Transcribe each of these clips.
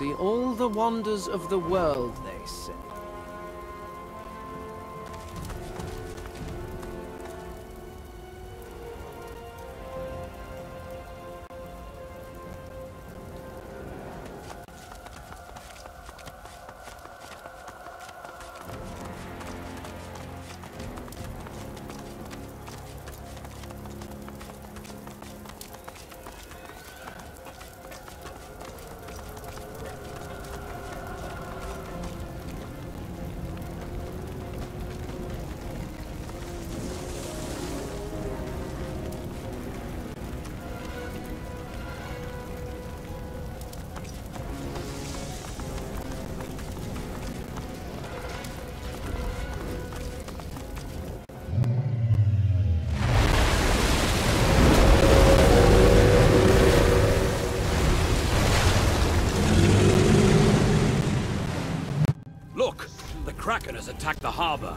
See all the wonders of the world, they say. Attacked the harbor.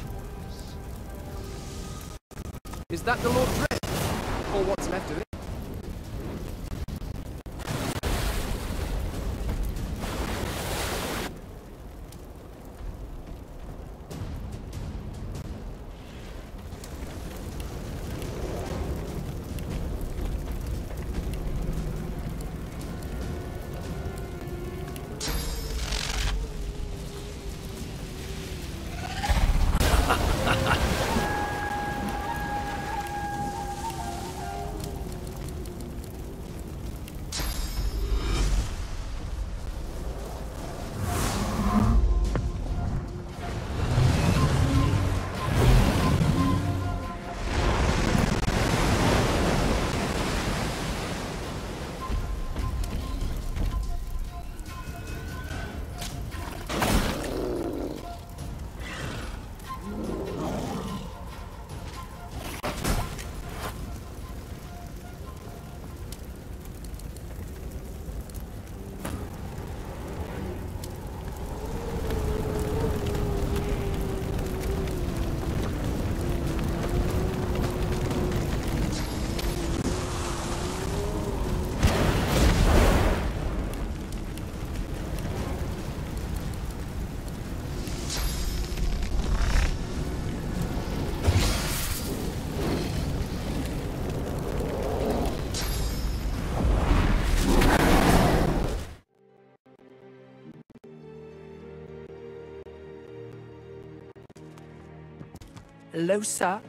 Lohse,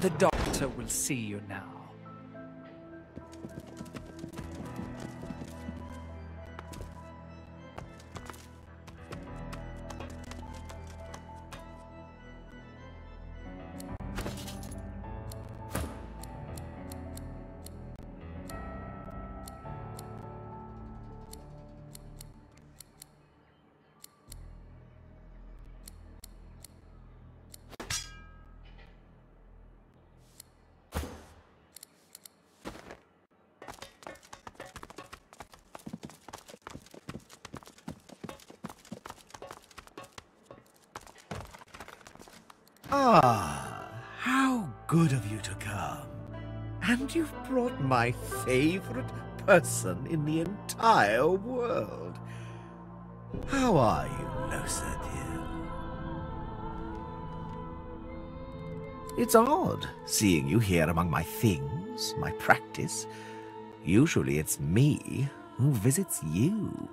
the doctor will see you now. Ah, how good of you to come. And you've brought my favorite person in the entire world. How are you, Lohse, dear? It's odd seeing you here among my things, my practice. Usually it's me who visits you.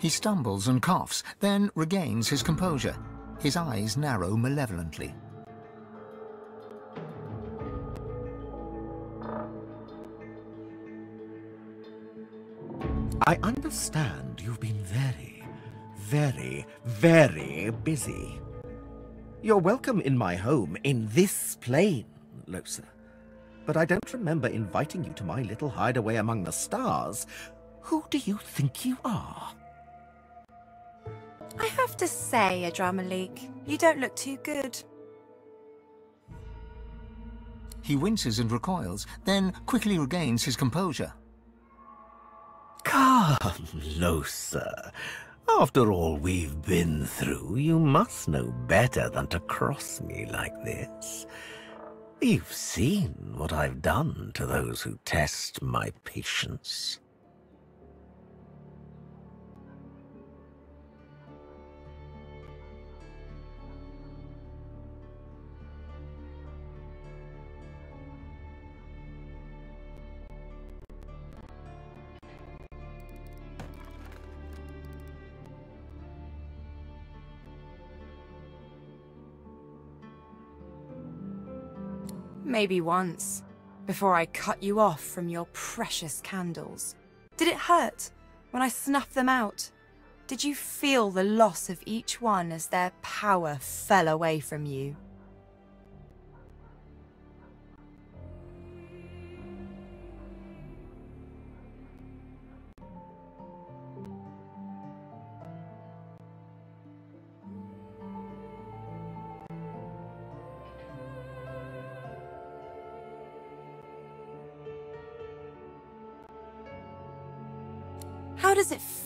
He stumbles and coughs, then regains his composure. His eyes narrow malevolently. I understand you've been very, very, very busy. You're welcome in my home in this plane, Lohse. But I don't remember inviting you to my little hideaway among the stars. Who do you think you are? I have to say, Adramahlihk, you don't look too good. He winces and recoils, then quickly regains his composure. Come, Lohse. After all we've been through, you must know better than to cross me like this. You've seen what I've done to those who test my patience. Maybe once, before I cut you off from your precious candles. Did it hurt when I snuffed them out? Did you feel the loss of each one as their power fell away from you?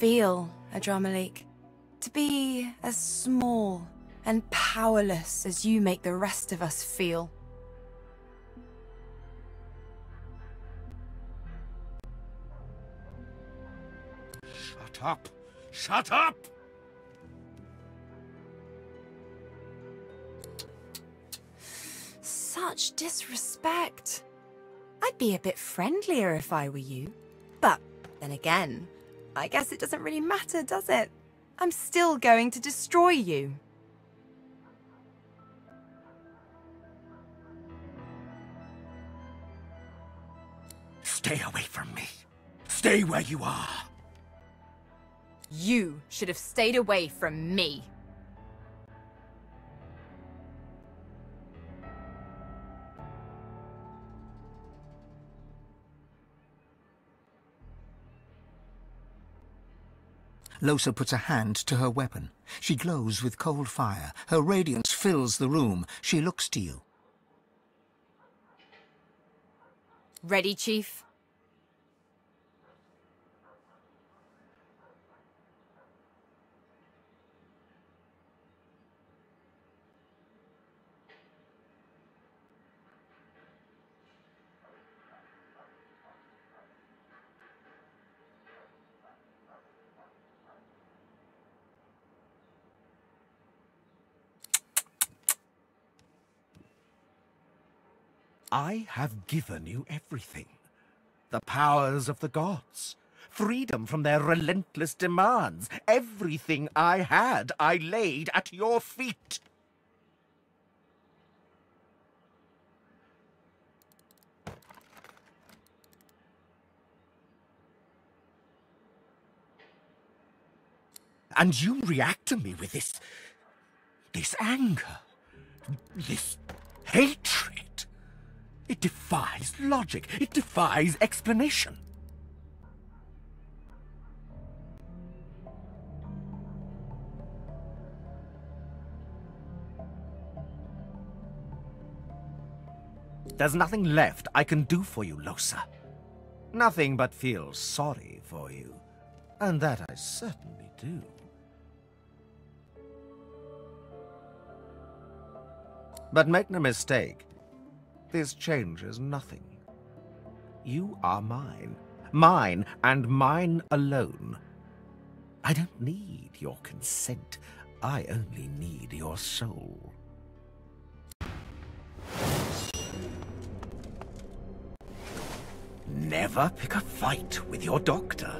Feel, Adramahlihk, to be as small and powerless as you make the rest of us feel? Shut up! Shut up! Such disrespect. I'd be a bit friendlier if I were you. But then again, I guess it doesn't really matter, does it? I'm still going to destroy you. Stay away from me. Stay where you are. You should have stayed away from me. Lohse puts a hand to her weapon. She glows with cold fire. Her radiance fills the room. She looks to you. Ready, Chief? I have given you everything. The powers of the gods. Freedom from their relentless demands. Everything I had, I laid at your feet. And you react to me with this... this anger. This hatred. It defies logic. It defies explanation. There's nothing left I can do for you, Lohse. Nothing but feel sorry for you. And that I certainly do. But make no mistake, this changes nothing. You are mine. Mine and mine alone. I don't need your consent. I only need your soul. Never pick a fight with your doctor.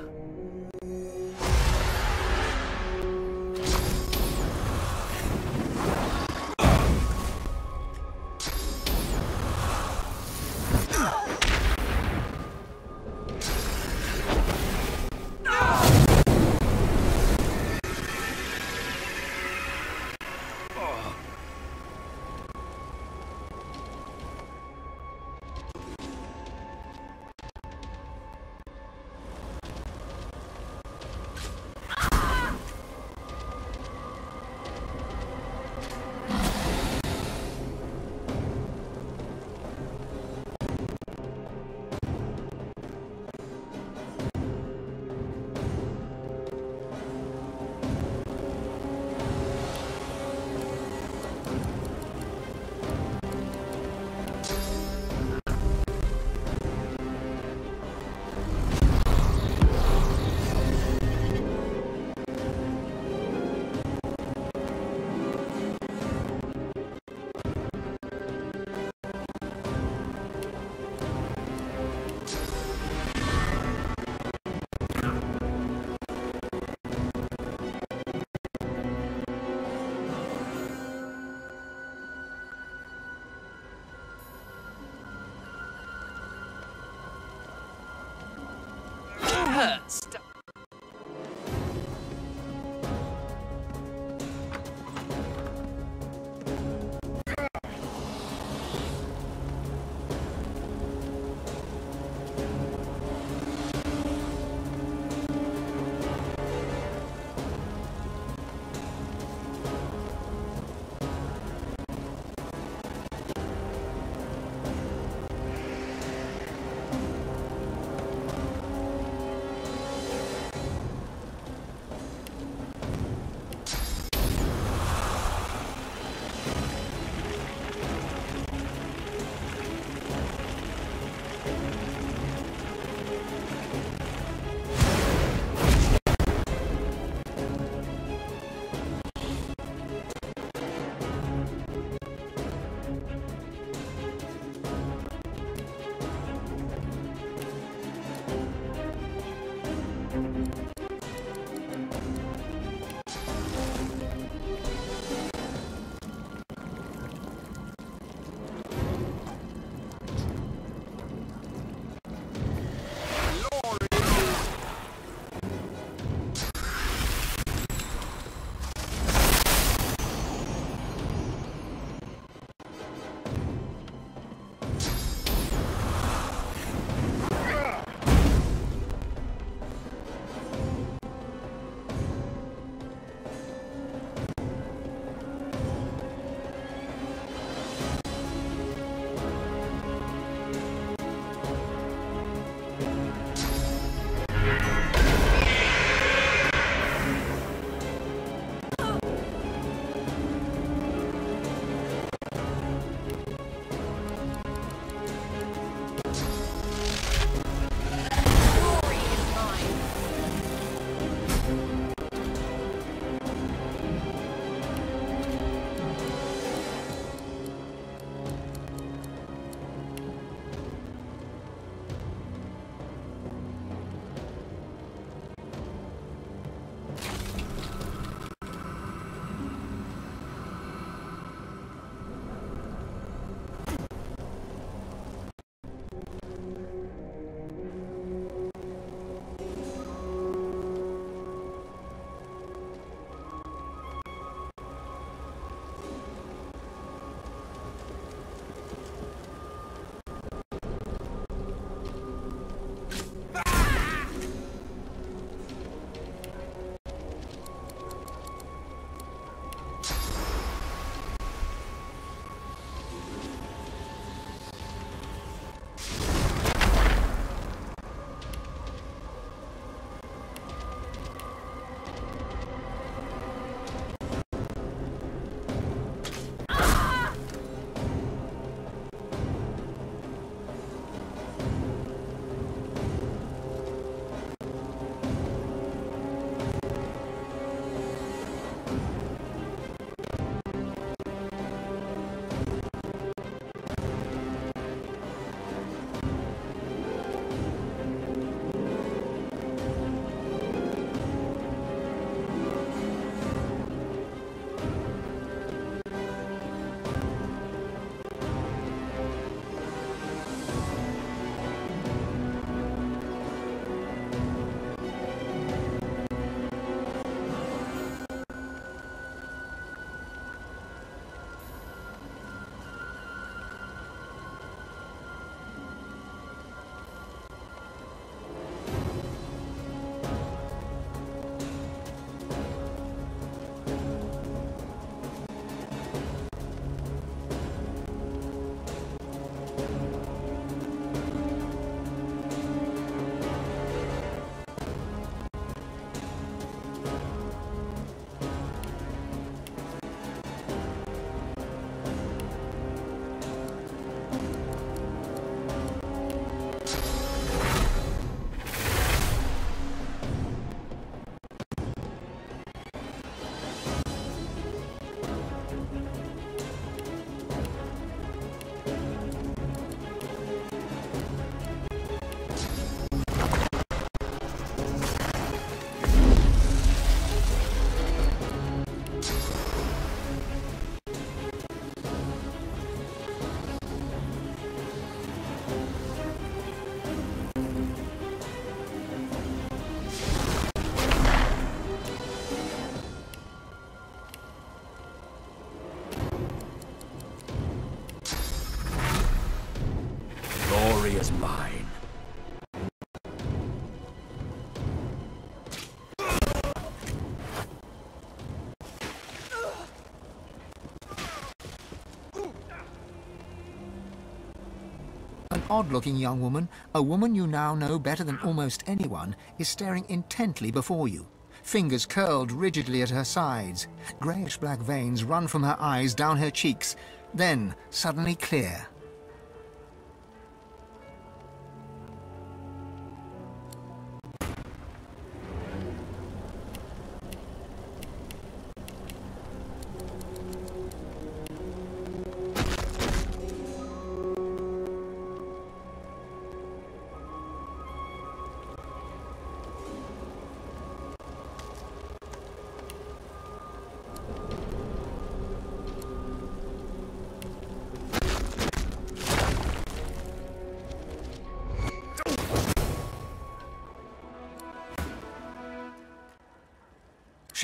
Odd-looking young woman, a woman you now know better than almost anyone, is staring intently before you. Fingers curled rigidly at her sides. Greyish-black veins run from her eyes down her cheeks, then suddenly clear.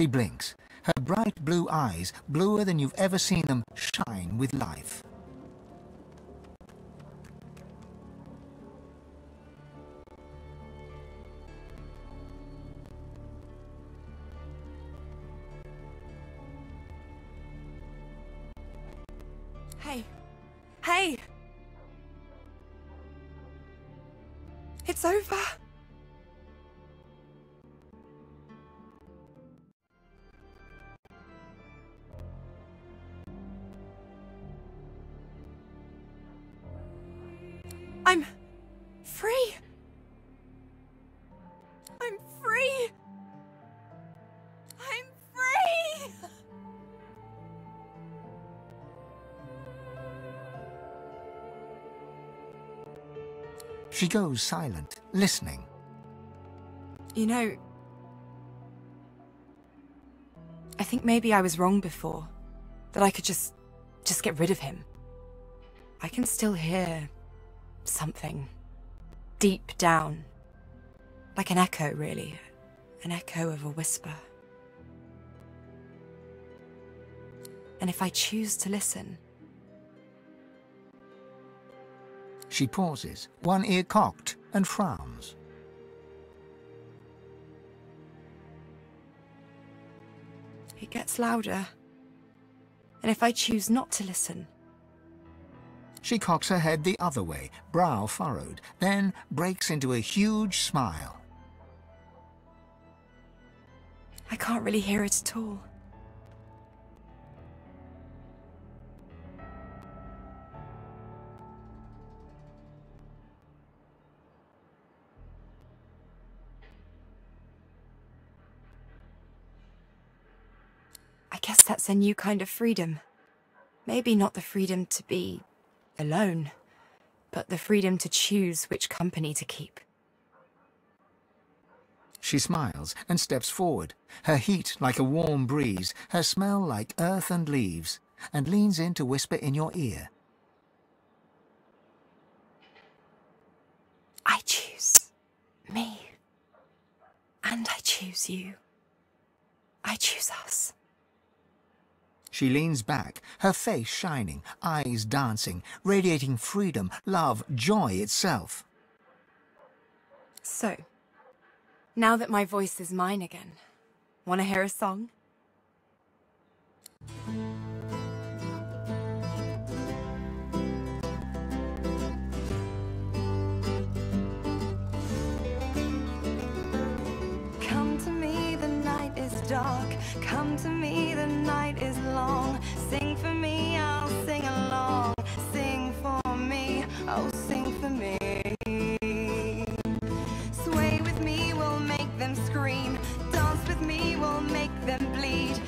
She blinks. Her bright blue eyes, bluer than you've ever seen them, shine with life. Goes silent, listening. You know, I think maybe I was wrong before. That I could just, just get rid of him. I can still hear something deep down. Like an echo, really. An echo of a whisper. And if I choose to listen, She pauses, one ear cocked, and frowns. it gets louder. And if I choose not to listen, She cocks her head the other way, brow furrowed, then breaks into a huge smile. I can't really hear it at all. That's a new kind of freedom. Maybe not the freedom to be alone, but the freedom to choose which company to keep. She smiles and steps forward, her heat like a warm breeze, her smell like earth and leaves, and leans in to whisper in your ear. I choose me. And I choose you. I choose us. She leans back, her face shining, eyes dancing, radiating freedom, love, joy itself. So, now that my voice is mine again, want to hear a song? Come to me, the night is dark. Come to me, the night is long. Sing for me, I'll sing along. Sing for me, oh, sing for me. Sway with me, we'll make them scream. Dance with me, we'll make them bleed.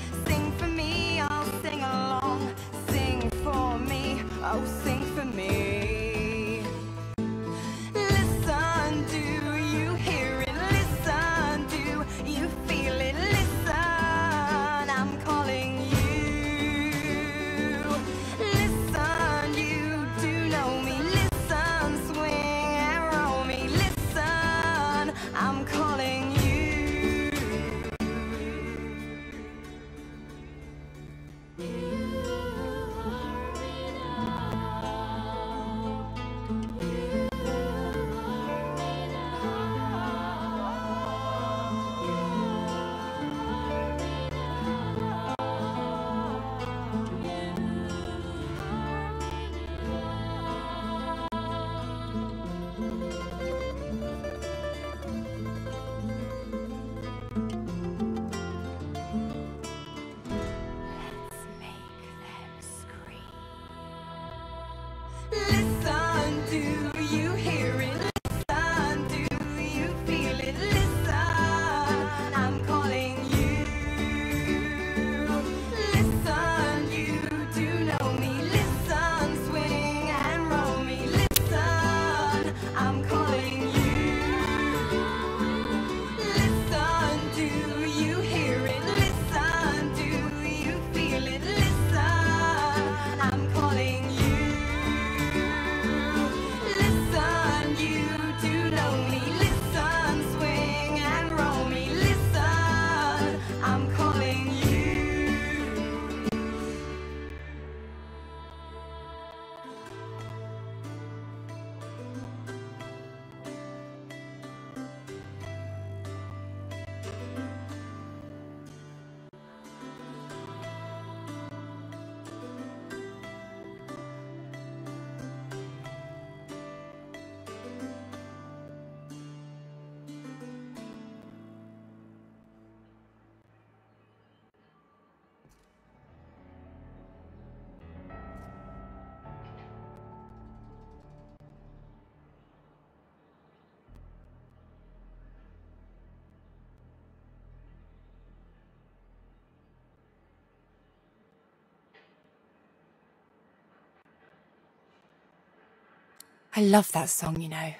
I love that song, you know.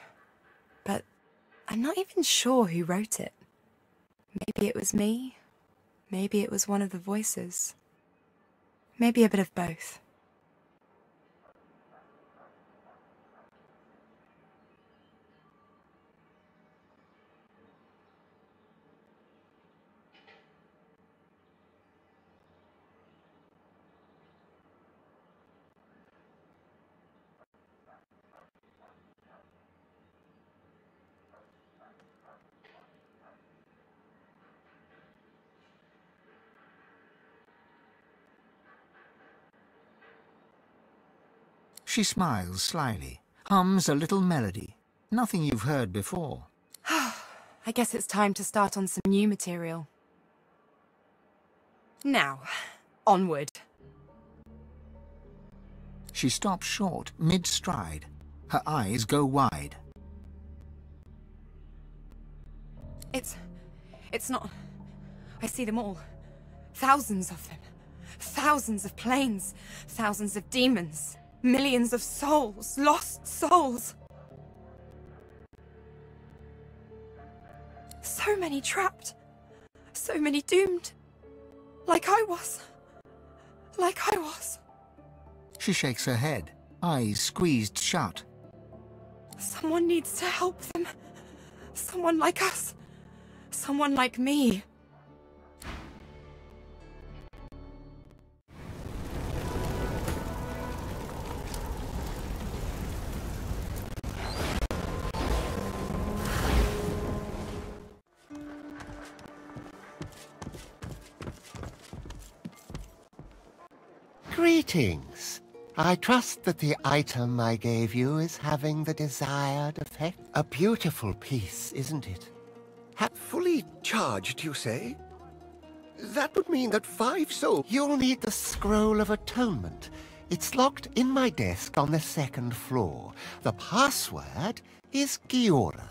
But I'm not even sure who wrote it. Maybe it was me. Maybe it was one of the voices. Maybe a bit of both. She smiles slyly, hums a little melody. Nothing you've heard before. I guess it's time to start on some new material. Now, onward. She stops short, mid-stride. Her eyes go wide. It's... it's not... I see them all. Thousands of them. Thousands of planes. Thousands of demons. Millions of souls. Lost souls. So many trapped. So many doomed. Like I was. Like I was. She shakes her head, eyes squeezed shut. Someone needs to help them. Someone like us. Someone like me. Greetings. I trust that the item I gave you is having the desired effect. A beautiful piece, isn't it? Ha fully charged, you say? That would mean that five souls... You'll need the Scroll of Atonement. It's locked in my desk on the second floor. The password is Giora.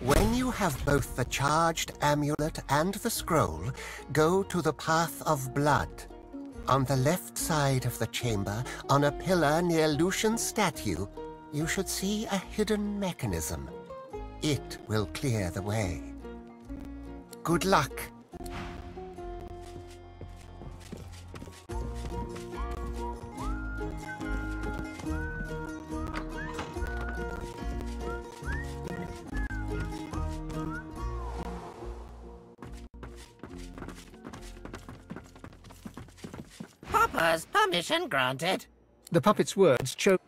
When you have both the charged amulet and the scroll, go to the Path of Blood. On the left side of the chamber, on a pillar near Lucian's statue, you should see a hidden mechanism. It will clear the way. Good luck. Permission granted. The puppet's words choke.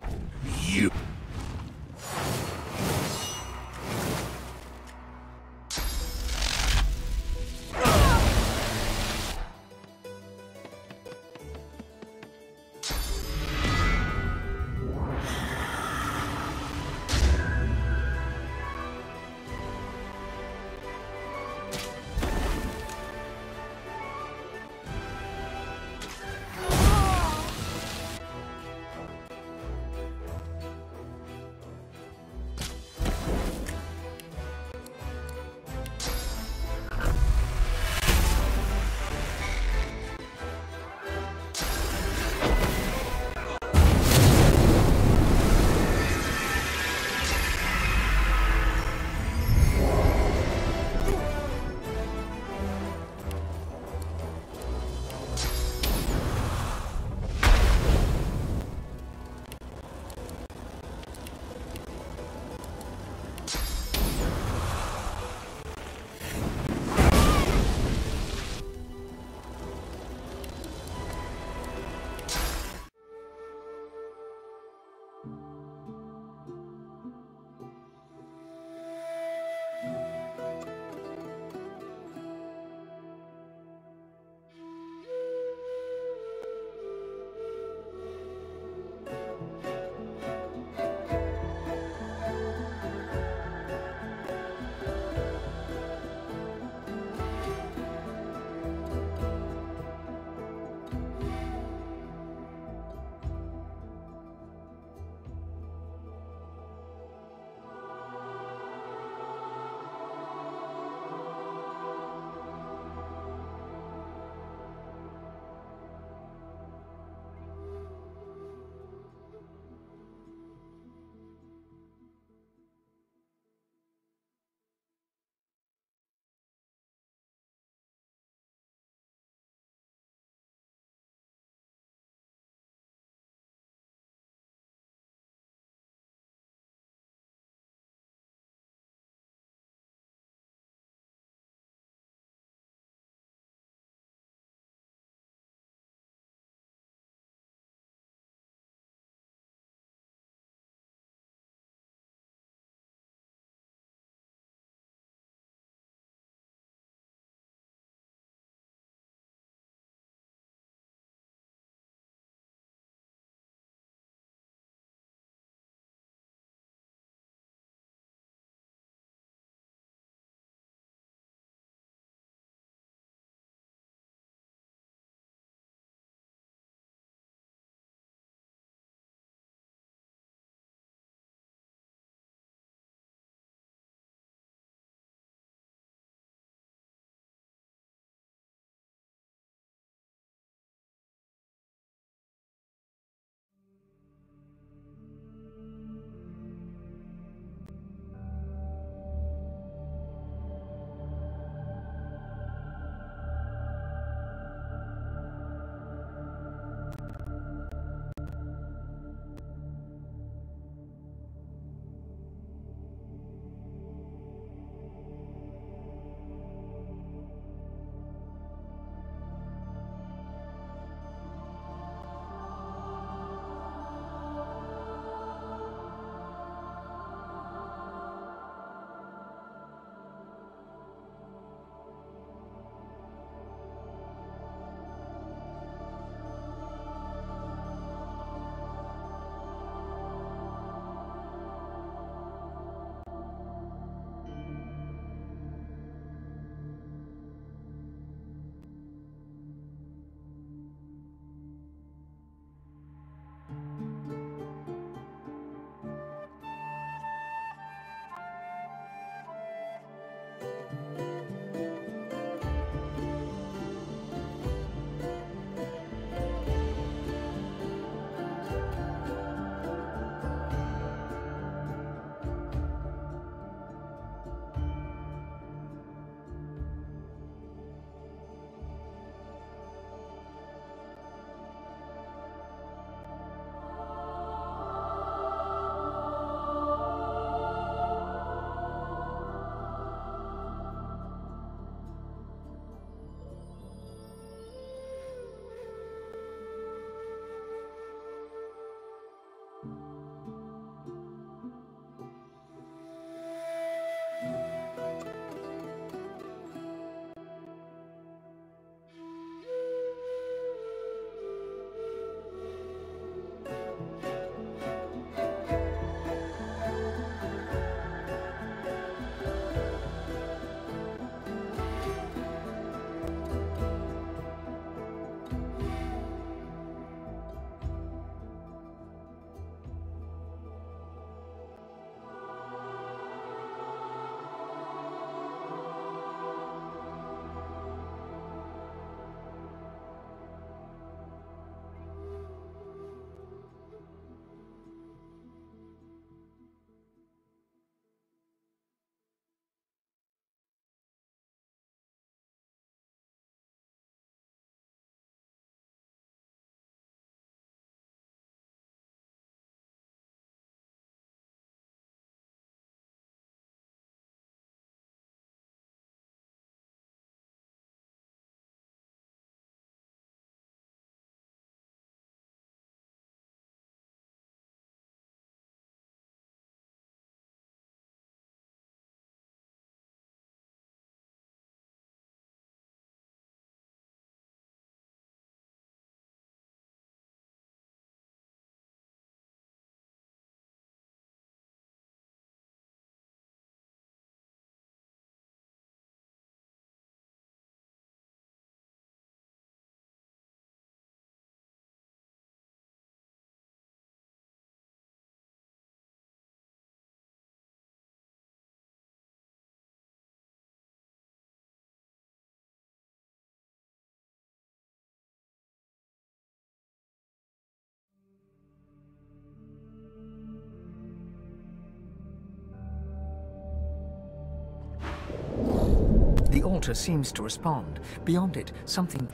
Altar seems to respond. Beyond it, something...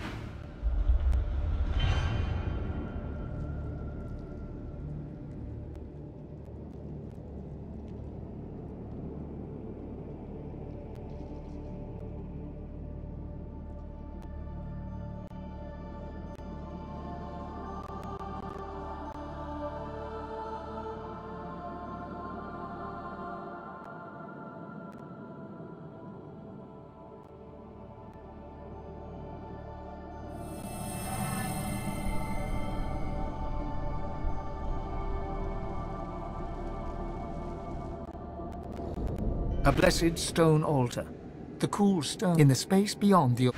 blessed stone altar. The cool stone in the space beyond the...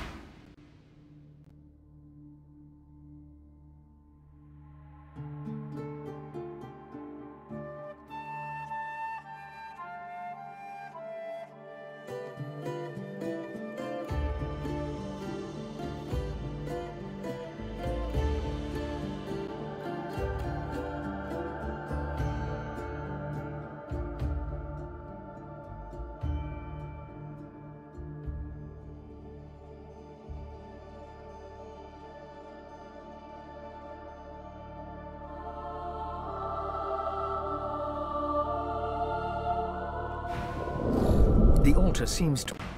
seems to...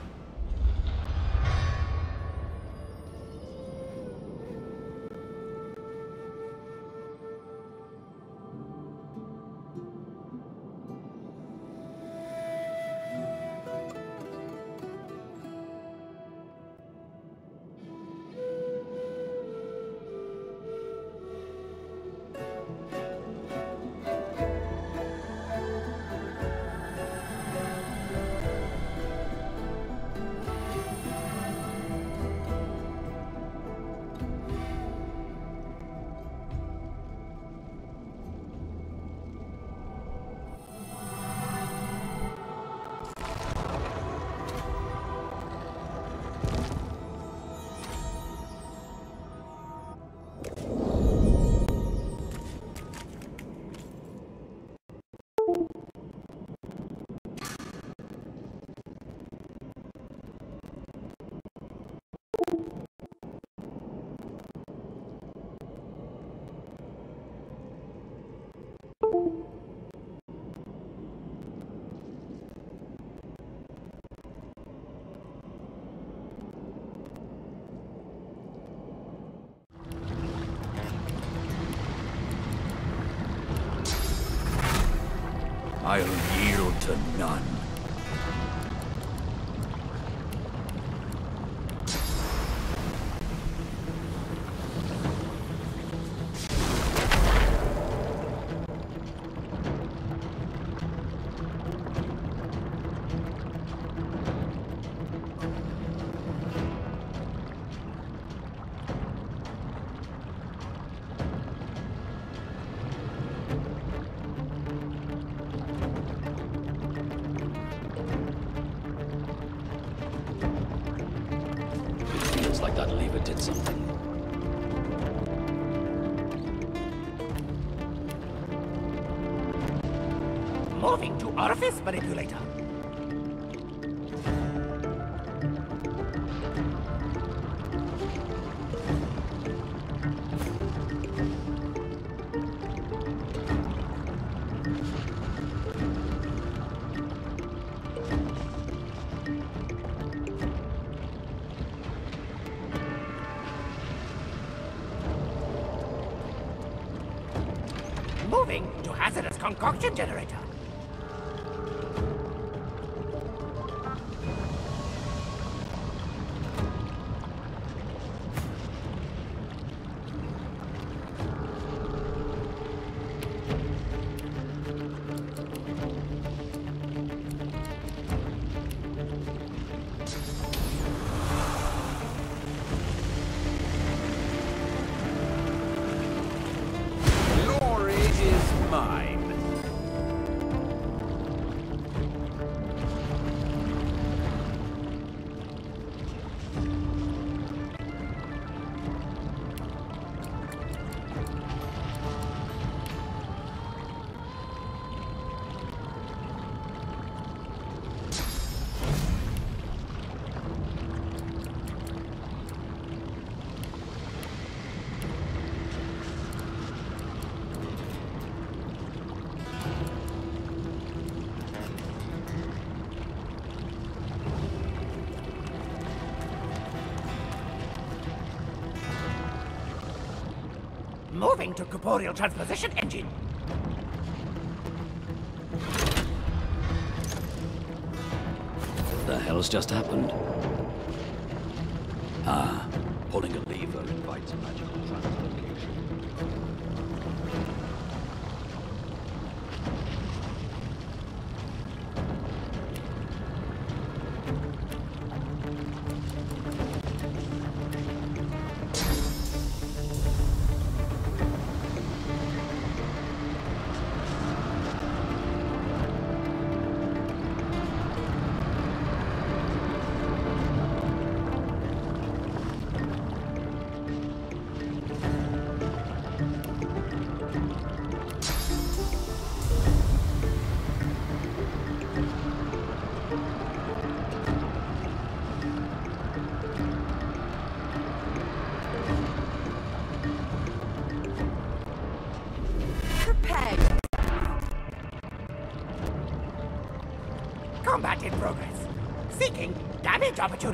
orifice manipulator. Moving to corporeal transposition engine. What the hell's just happened? Ah, pulling a lever invites magical damage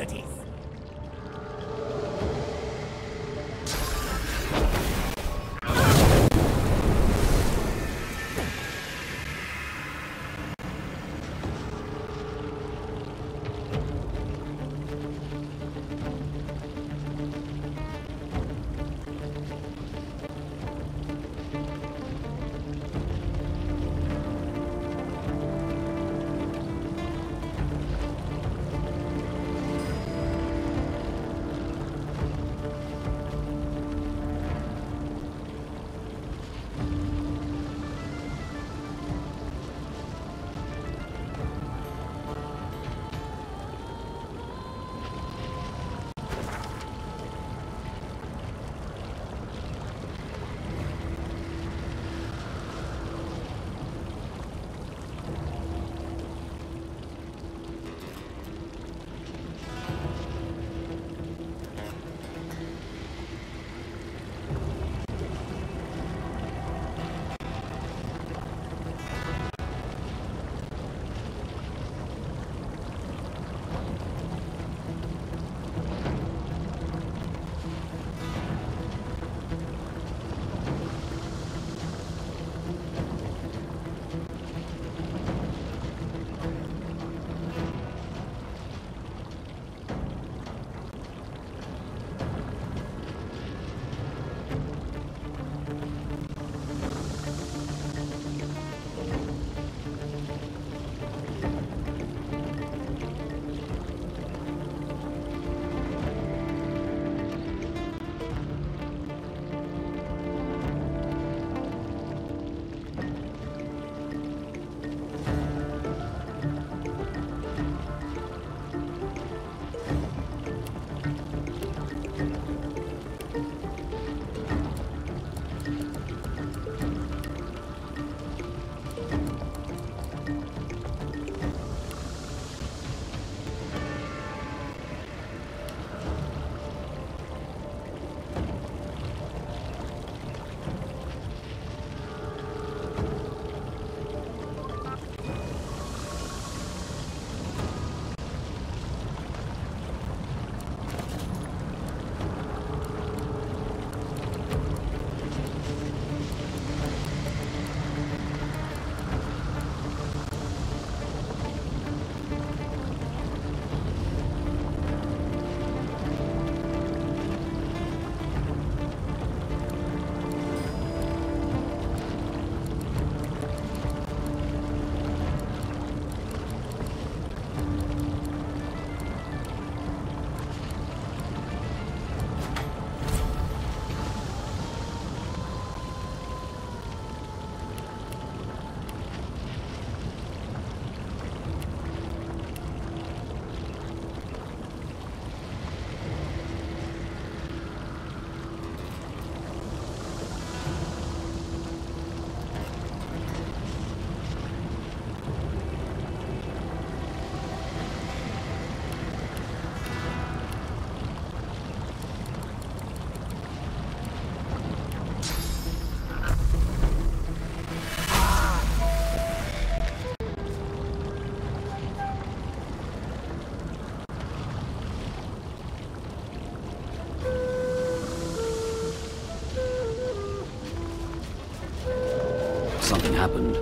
happened,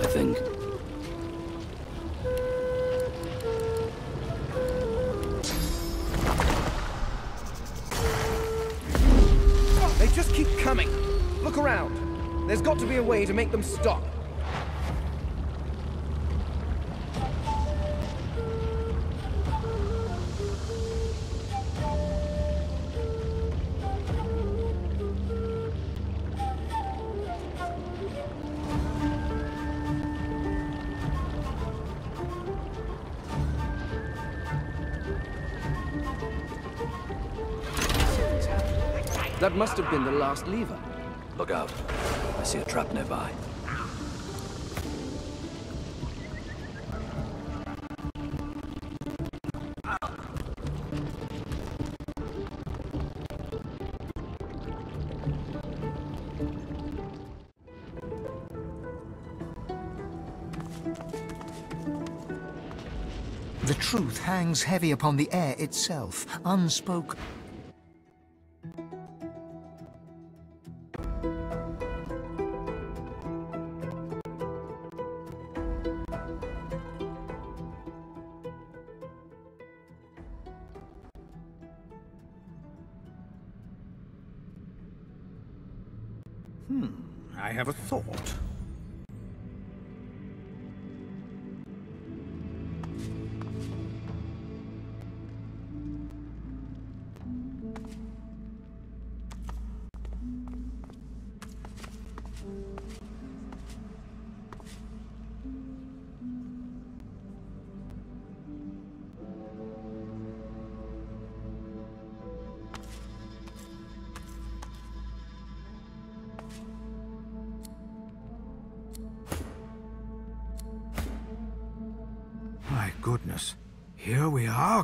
I think. They just keep coming. Look around. There's got to be a way to make them stop. That must have been the last lever. Look out. I see a trap nearby. The truth hangs heavy upon the air itself, unspoken.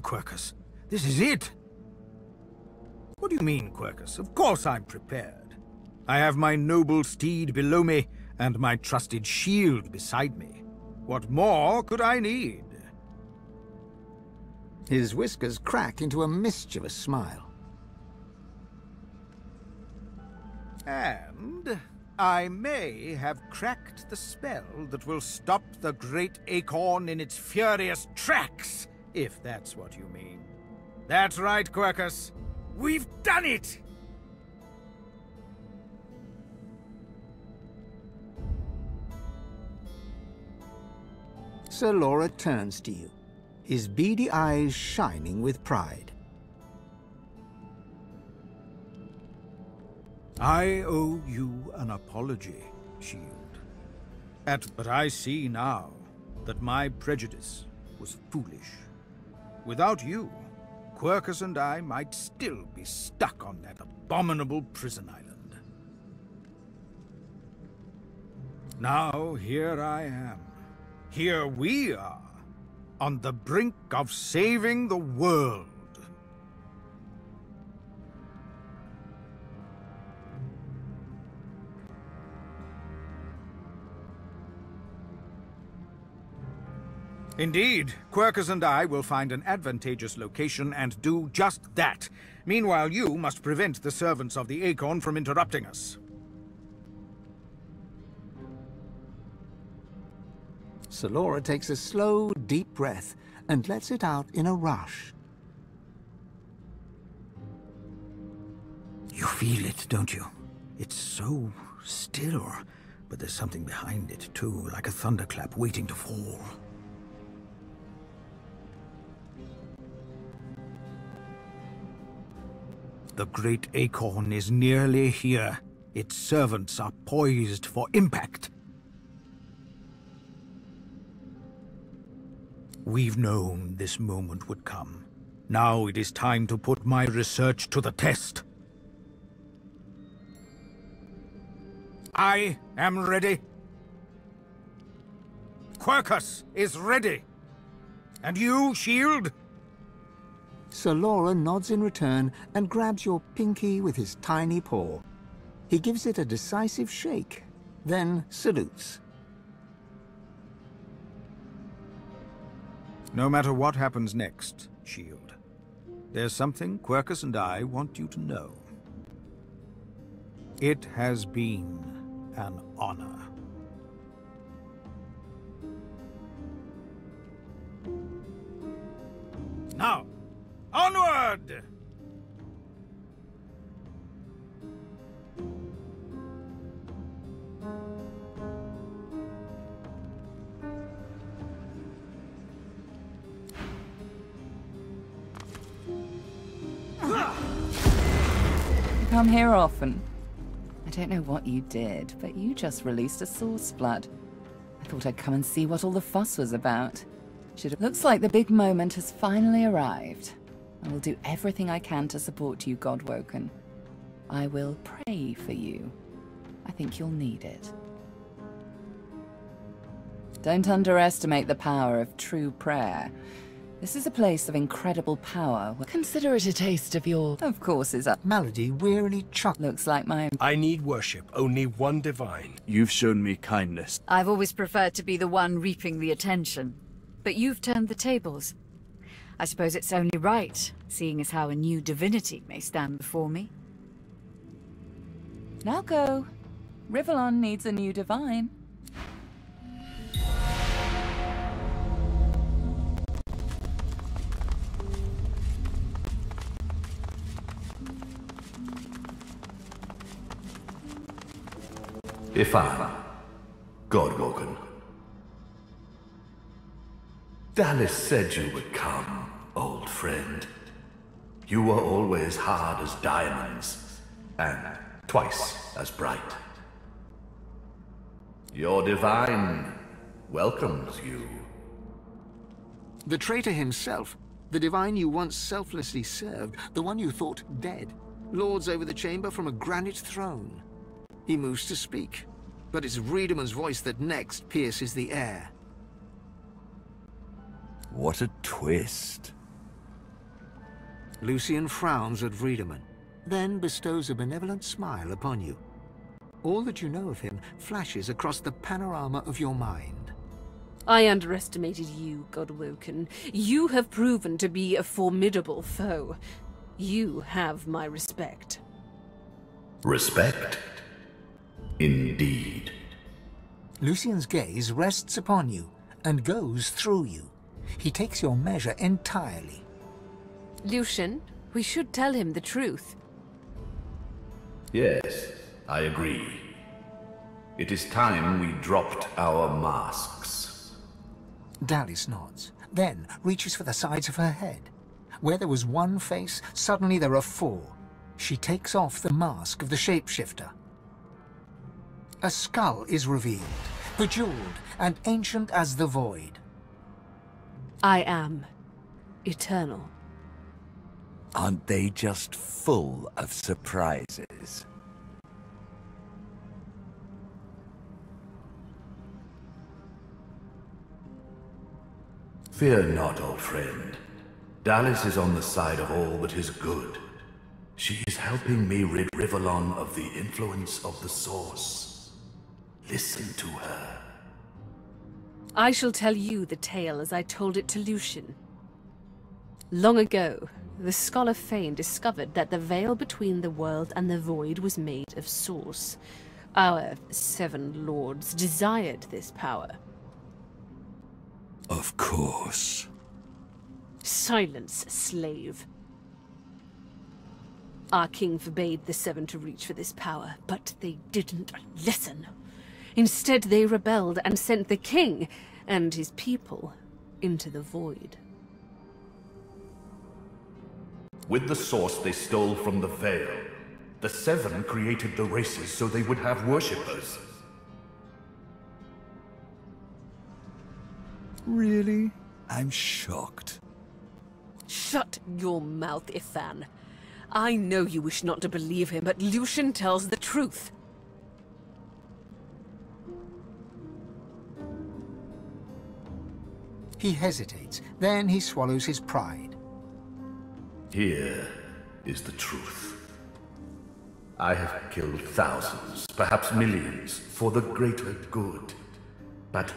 Quercus. This is it. What do you mean, Quercus? Of course I'm prepared. I have my noble steed below me, and my trusted shield beside me. What more could I need? His whiskers crack into a mischievous smile. And I may have cracked the spell that will stop the great acorn in its furious tracks, if that's what you mean. That's right, Quercus. We've done it! Sir Lora turns to you, his beady eyes shining with pride. I owe you an apology, Shield. At, but I see now that my prejudice was foolish. Without you, Quercus and I might still be stuck on that abominable prison island. Now here I am. Here we are, on the brink of saving the world. Indeed, Quercus and I will find an advantageous location and do just that. Meanwhile, you must prevent the servants of the Acorn from interrupting us. Sir Lora takes a slow, deep breath and lets it out in a rush. You feel it, don't you? It's so still, but there's something behind it, too, like a thunderclap waiting to fall. The great acorn is nearly here. Its servants are poised for impact. We've known this moment would come. Now it is time to put my research to the test. I am ready. Quercus is ready. And you, Shield? Sir Lora nods in return and grabs your pinky with his tiny paw. He gives it a decisive shake, then salutes. No matter what happens next, S.H.I.E.L.D., there's something Quercus and I want you to know. It has been an honor. Now! Onward! You come here often. I don't know what you did, but you just released a source blood. I thought I'd come and see what all the fuss was about. Should. Looks like the big moment has finally arrived. I will do everything I can to support you, Godwoken. I will pray for you. I think you'll need it. Don't underestimate the power of true prayer. This is a place of incredible power. Consider it a taste of your... Of course, is up. Malady wearily chuck. Looks like my... I need worship. Only one divine. You've shown me kindness. I've always preferred to be the one reaping the attention. But you've turned the tables. I suppose it's only right, seeing as how a new divinity may stand before me. Now go. Rivellon needs a new divine. Ifan, Godwoken. Dallis said you would come, old friend. You were always hard as diamonds, and twice as bright. Your divine welcomes you. The traitor himself, the divine you once selflessly served, the one you thought dead, lords over the chamber from a granite throne. He moves to speak, but it's Vredeman's voice that next pierces the air. What a twist. Lucian frowns at Vredeman, then bestows a benevolent smile upon you. All that you know of him flashes across the panorama of your mind. I underestimated you, Godwoken. You have proven to be a formidable foe. You have my respect. Respect? Indeed. Lucian's gaze rests upon you and goes through you. He takes your measure entirely. Lucian, we should tell him the truth. Yes, I agree. It is time we dropped our masks. Dallis nods, then reaches for the sides of her head. Where there was one face, suddenly there are four. She takes off the mask of the shapeshifter. A skull is revealed, bejeweled and ancient as the void. I am eternal. Aren't they just full of surprises? Fear not, old friend. Dallis is on the side of all that is good. She is helping me rid Rivellon of the influence of the Source. Listen to her. I shall tell you the tale as I told it to Lucian. Long ago, the scholar Fane discovered that the veil between the world and the void was made of source. Our seven lords desired this power. Of course. Silence, slave. Our king forbade the Seven to reach for this power, but they didn't listen. Instead, they rebelled and sent the king and his people into the void. With the source they stole from the Veil, the Seven created the races so they would have worshippers. Really? I'm shocked. Shut your mouth, Ifan. I know you wish not to believe him, but Lucian tells the truth. He hesitates, then he swallows his pride. Here is the truth. I have killed thousands, perhaps millions, for the greater good. But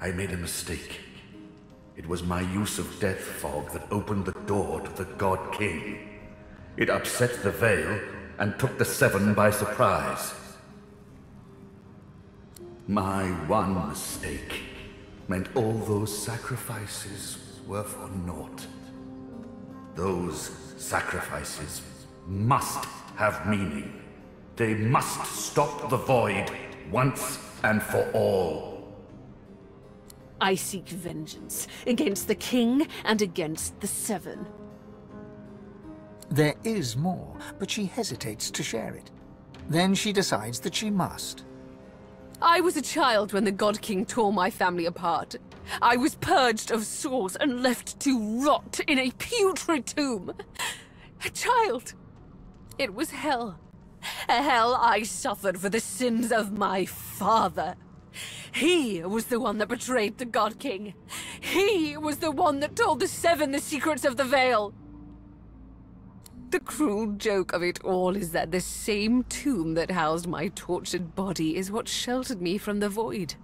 I made a mistake. It was my use of Death Fog that opened the door to the God King. It upset the Veil and took the Seven by surprise. My one mistake meant all those sacrifices were for naught. Those sacrifices must have meaning. They must stop the Void once and for all. I seek vengeance against the King and against the Seven. There is more, but she hesitates to share it. Then she decides that she must. I was a child when the God King tore my family apart. I was purged of sores and left to rot in a putrid tomb. A child. It was hell. A hell I suffered for the sins of my father. He was the one that betrayed the God King. He was the one that told the Seven the secrets of the Veil. The cruel joke of it all is that the same tomb that housed my tortured body is what sheltered me from the Void.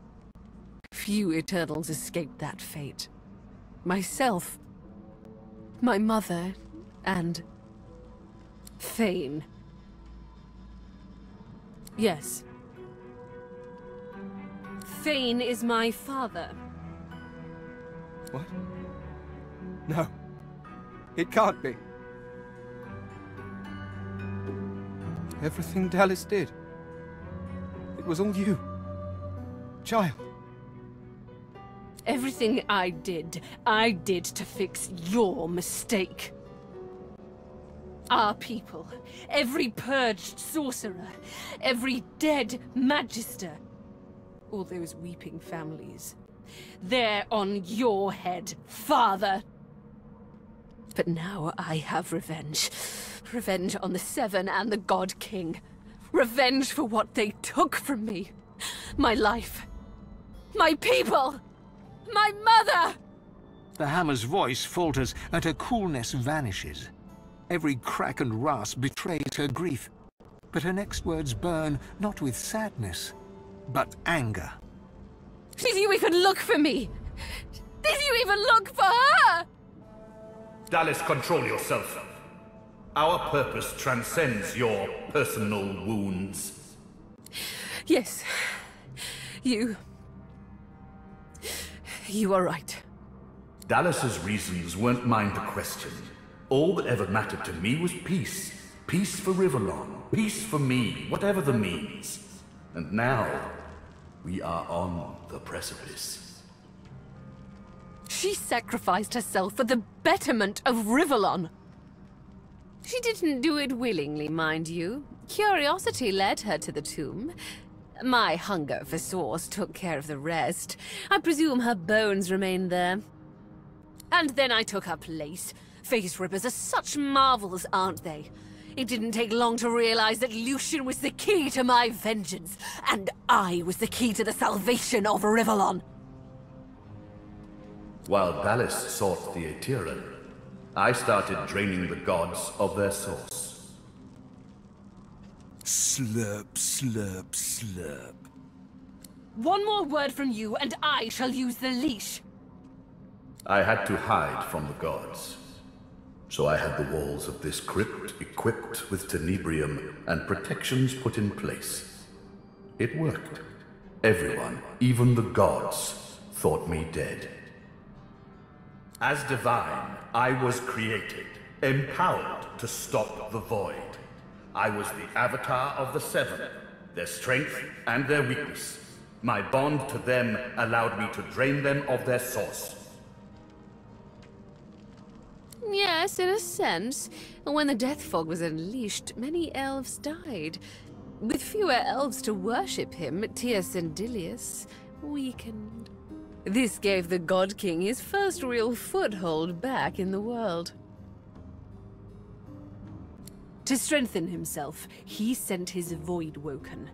Few Eternals escaped that fate. Myself, my mother, and Fane. Yes. Fane is my father. What? No. It can't be. Everything Dallis did. It was all you. Child. Everything I did, I did to fix your mistake. Our people, every purged sorcerer, every dead magister, all those weeping families. They're on your head, father. But now I have revenge. Revenge on the Seven and the God King. Revenge for what they took from me. My life. My people. My mother! The hammer's voice falters and her coolness vanishes. Every crack and rasp betrays her grief. But her next words burn not with sadness, but anger. Did you even look for me? Did you even look for her? Dallis, control yourself. Our purpose transcends your personal wounds. Yes. You... You are right. Dallis's reasons weren't mine to question. All that ever mattered to me was peace. Peace for Rivellon. Peace for me, whatever the means. And now, we are on the precipice. She sacrificed herself for the betterment of Rivellon. She didn't do it willingly, mind you. Curiosity led her to the tomb. My hunger for source took care of the rest. I presume her bones remained there. And then I took her place. Face rippers are such marvels, aren't they? It didn't take long to realize that Lucian was the key to my vengeance, and I was the key to the salvation of Rivellon. While Dallis sought the Aetherin, I started draining the gods of their source. Slurp, slurp, slurp. One more word from you, and I shall use the leash. I had to hide from the gods. So I had the walls of this crypt equipped with tenebrium and protections put in place. It worked. Everyone, even the gods, thought me dead. As divine, I was created, empowered to stop the void. I was the avatar of the Seven, their strength and their weakness. My bond to them allowed me to drain them of their source. Yes, in a sense. When the Death Fog was unleashed, many elves died. With fewer elves to worship him, Tir-Cendelius weakened. This gave the God King his first real foothold back in the world. To strengthen himself, he sent his Void Woken,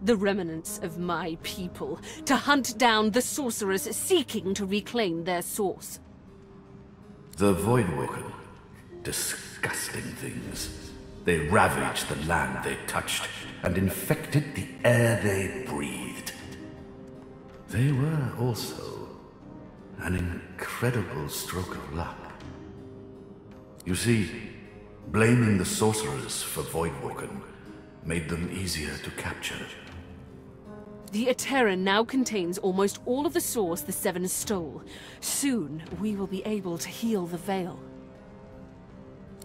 the remnants of my people, to hunt down the sorcerers seeking to reclaim their source. The Voidwoken. Disgusting things. They ravaged the land they touched and infected the air they breathed. They were also an incredible stroke of luck. You see, blaming the sorcerers for Voidwoken made them easier to capture. The Aetherin now contains almost all of the source the Seven stole. Soon, we will be able to heal the Veil.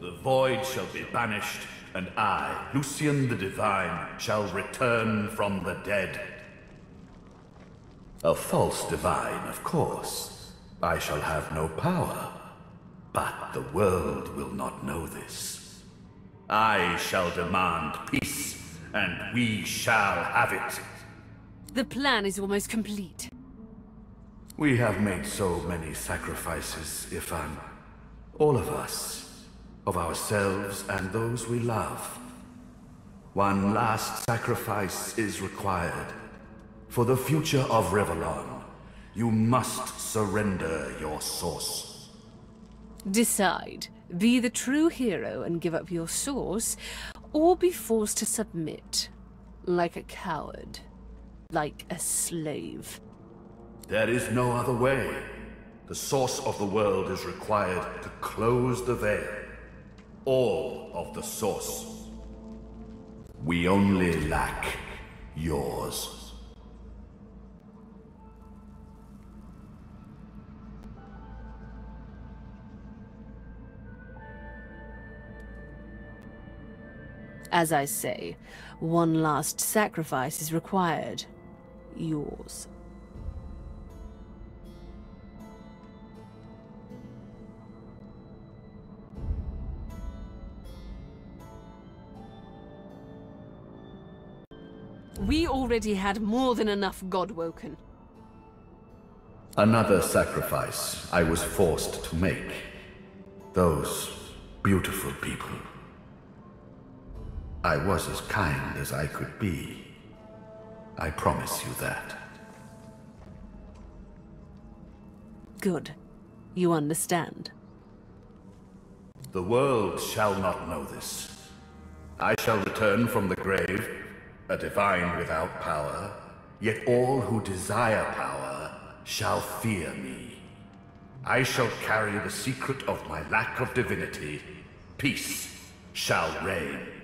The void shall be banished, and I, Lucian the Divine, shall return from the dead. A false divine, of course. I shall have no power. But the world will not know this. I shall demand peace, and we shall have it. The plan is almost complete. We have made so many sacrifices, Ifan. All of us. Of ourselves and those we love. One last sacrifice is required. For the future of Rivellon, you must surrender your source. Decide. Be the true hero and give up your source, or be forced to submit. Like a coward. Like a slave. There is no other way. The source of the world is required to close the veil. All of the source. We only lack yours. As I say, one last sacrifice is required. Yours. We already had more than enough Godwoken. Another sacrifice I was forced to make. Those beautiful people. I was as kind as I could be. I promise you that. Good. You understand. The world shall not know this. I shall return from the grave, a divine without power, yet all who desire power shall fear me. I shall carry the secret of my lack of divinity. Peace shall reign.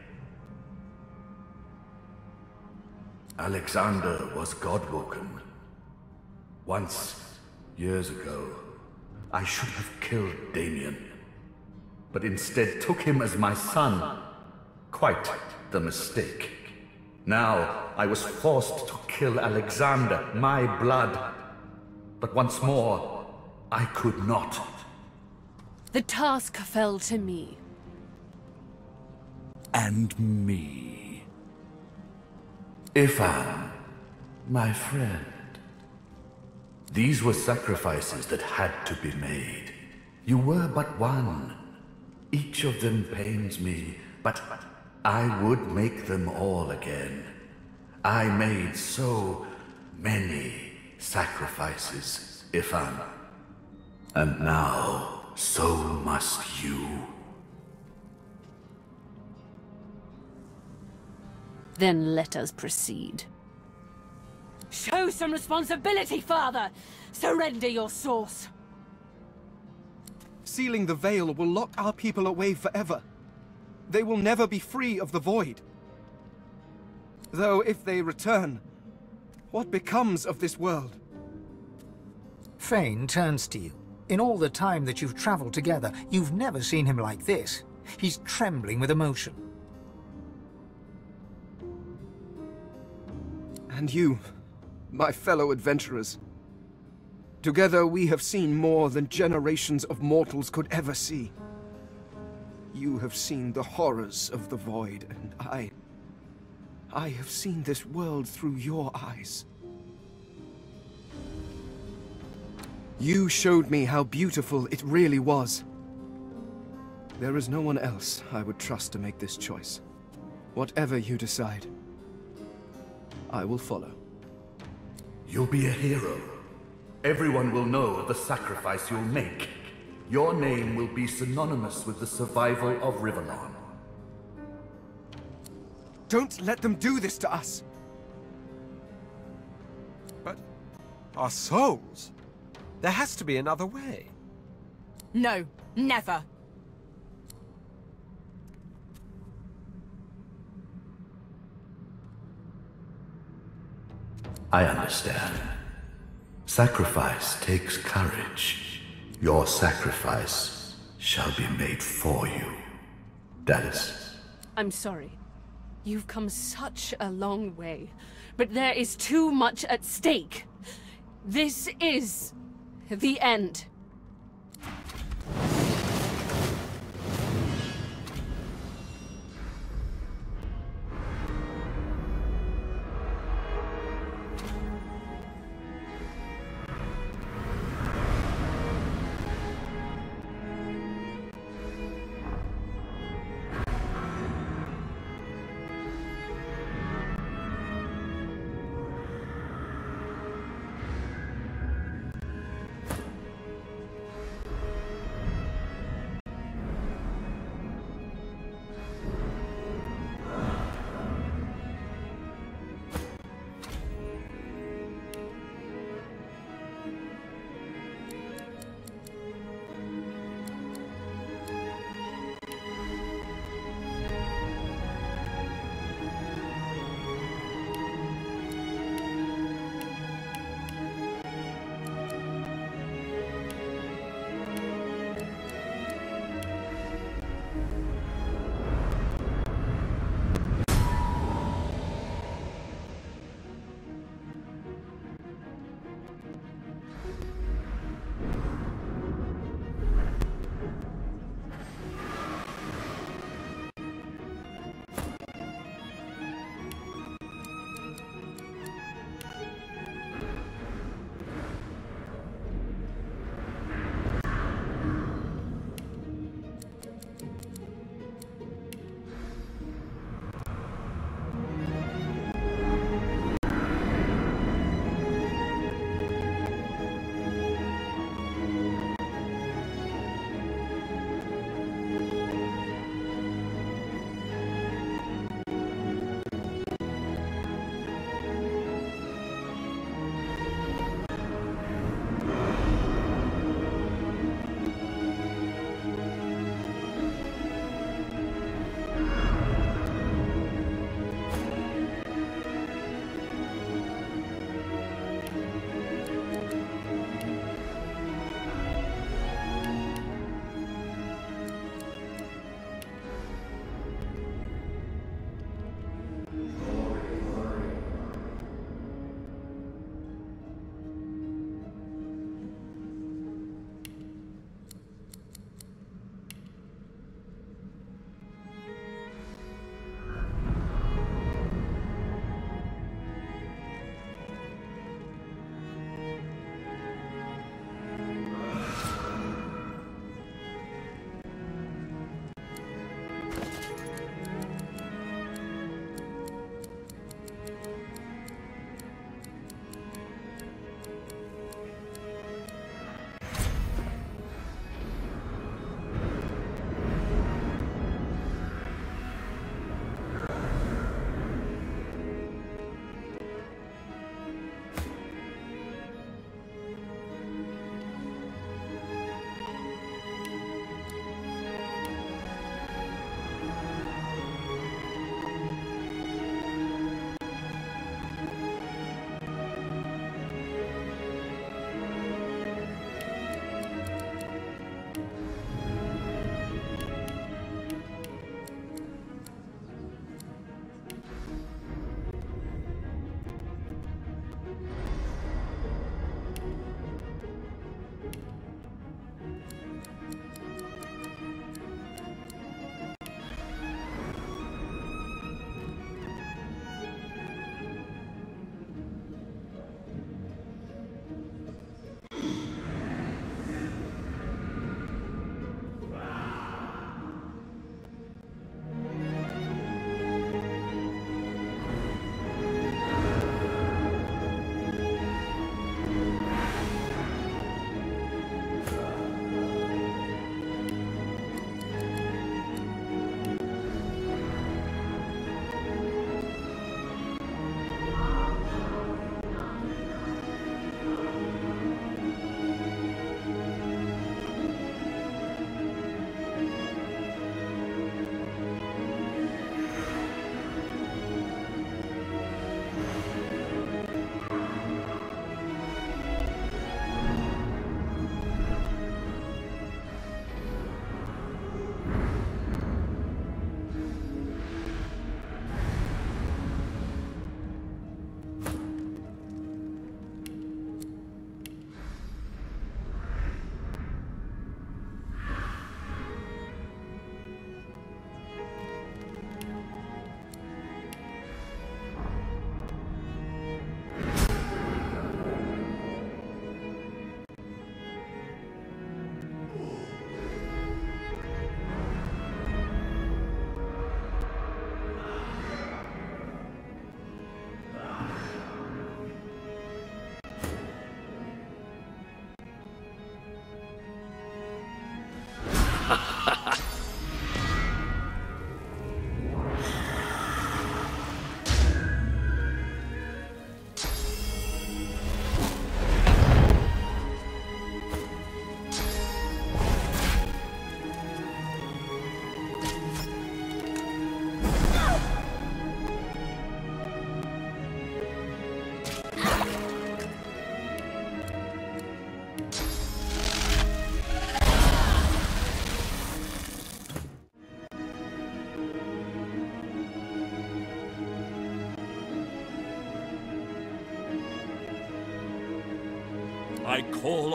Alexander was Godwoken. Once, years ago, I should have killed Damian, but instead took him as my son. Quite the mistake. Now, I was forced to kill Alexander, my blood. But once more, I could not. The task fell to me. And me. Ifan, my friend. These were sacrifices that had to be made. You were but one. Each of them pains me, but I would make them all again. I made so many sacrifices, Ifan. And now, so must you. Then let us proceed. Show some responsibility, Father! Surrender your source! Sealing the Veil will lock our people away forever. They will never be free of the Void. Though if they return, what becomes of this world? Fane turns to you. In all the time that you've traveled together, you've never seen him like this. He's trembling with emotion. And you, my fellow adventurers. Together we have seen more than generations of mortals could ever see. You have seen the horrors of the Void, and I... I have seen this world through your eyes. You showed me how beautiful it really was. There is no one else I would trust to make this choice. Whatever you decide, I will follow. You'll be a hero. Everyone will know of the sacrifice you'll make. Your name will be synonymous with the survival of Rivellon. Don't let them do this to us! But our souls? There has to be another way. No, never. I understand. Sacrifice takes courage. Your sacrifice shall be made for you. Dallis. I'm sorry. You've come such a long way, but there is too much at stake. This is the end.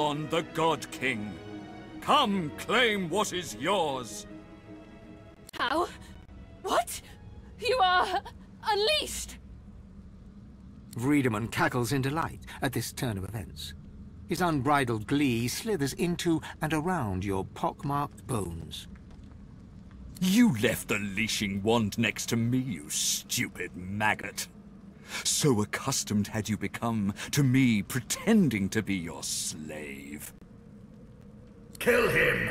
Call the God King. Come, claim what is yours. How? What? You are unleashed! Vredeman cackles in delight at this turn of events. His unbridled glee slithers into and around your pockmarked bones. You left the leashing wand next to me, you stupid maggot. So accustomed had you become to me pretending to be your slave. Kill him!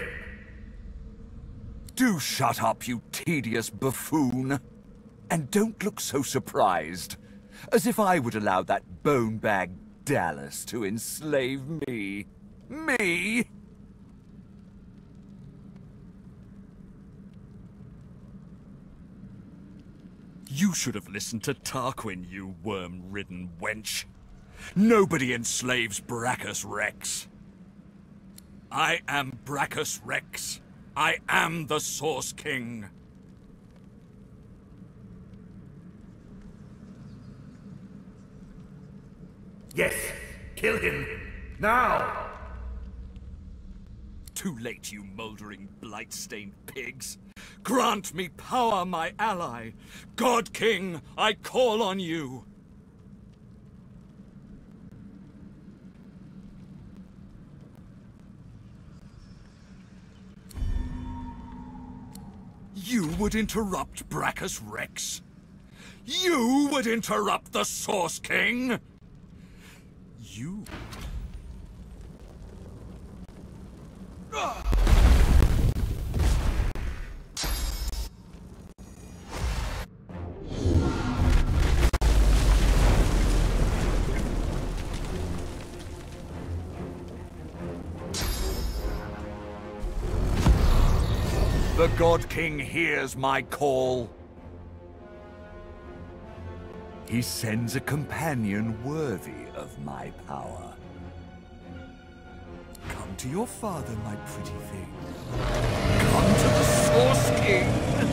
Do shut up, you tedious buffoon. And don't look so surprised. As if I would allow that bone-bag Dallis to enslave me. Me? You should have listened to Tarquin, you worm-ridden wench. Nobody enslaves Braccus Rex. I am Braccus Rex. I am the Source King. Yes, kill him. Now! Too late, you mouldering, blight-stained pigs. Grant me power, my ally. God King, I call on you. You would interrupt Braccus Rex? You would interrupt the Source King? You... God King hears my call. He sends a companion worthy of my power. Come to your father, my pretty thing. Come to the Source King!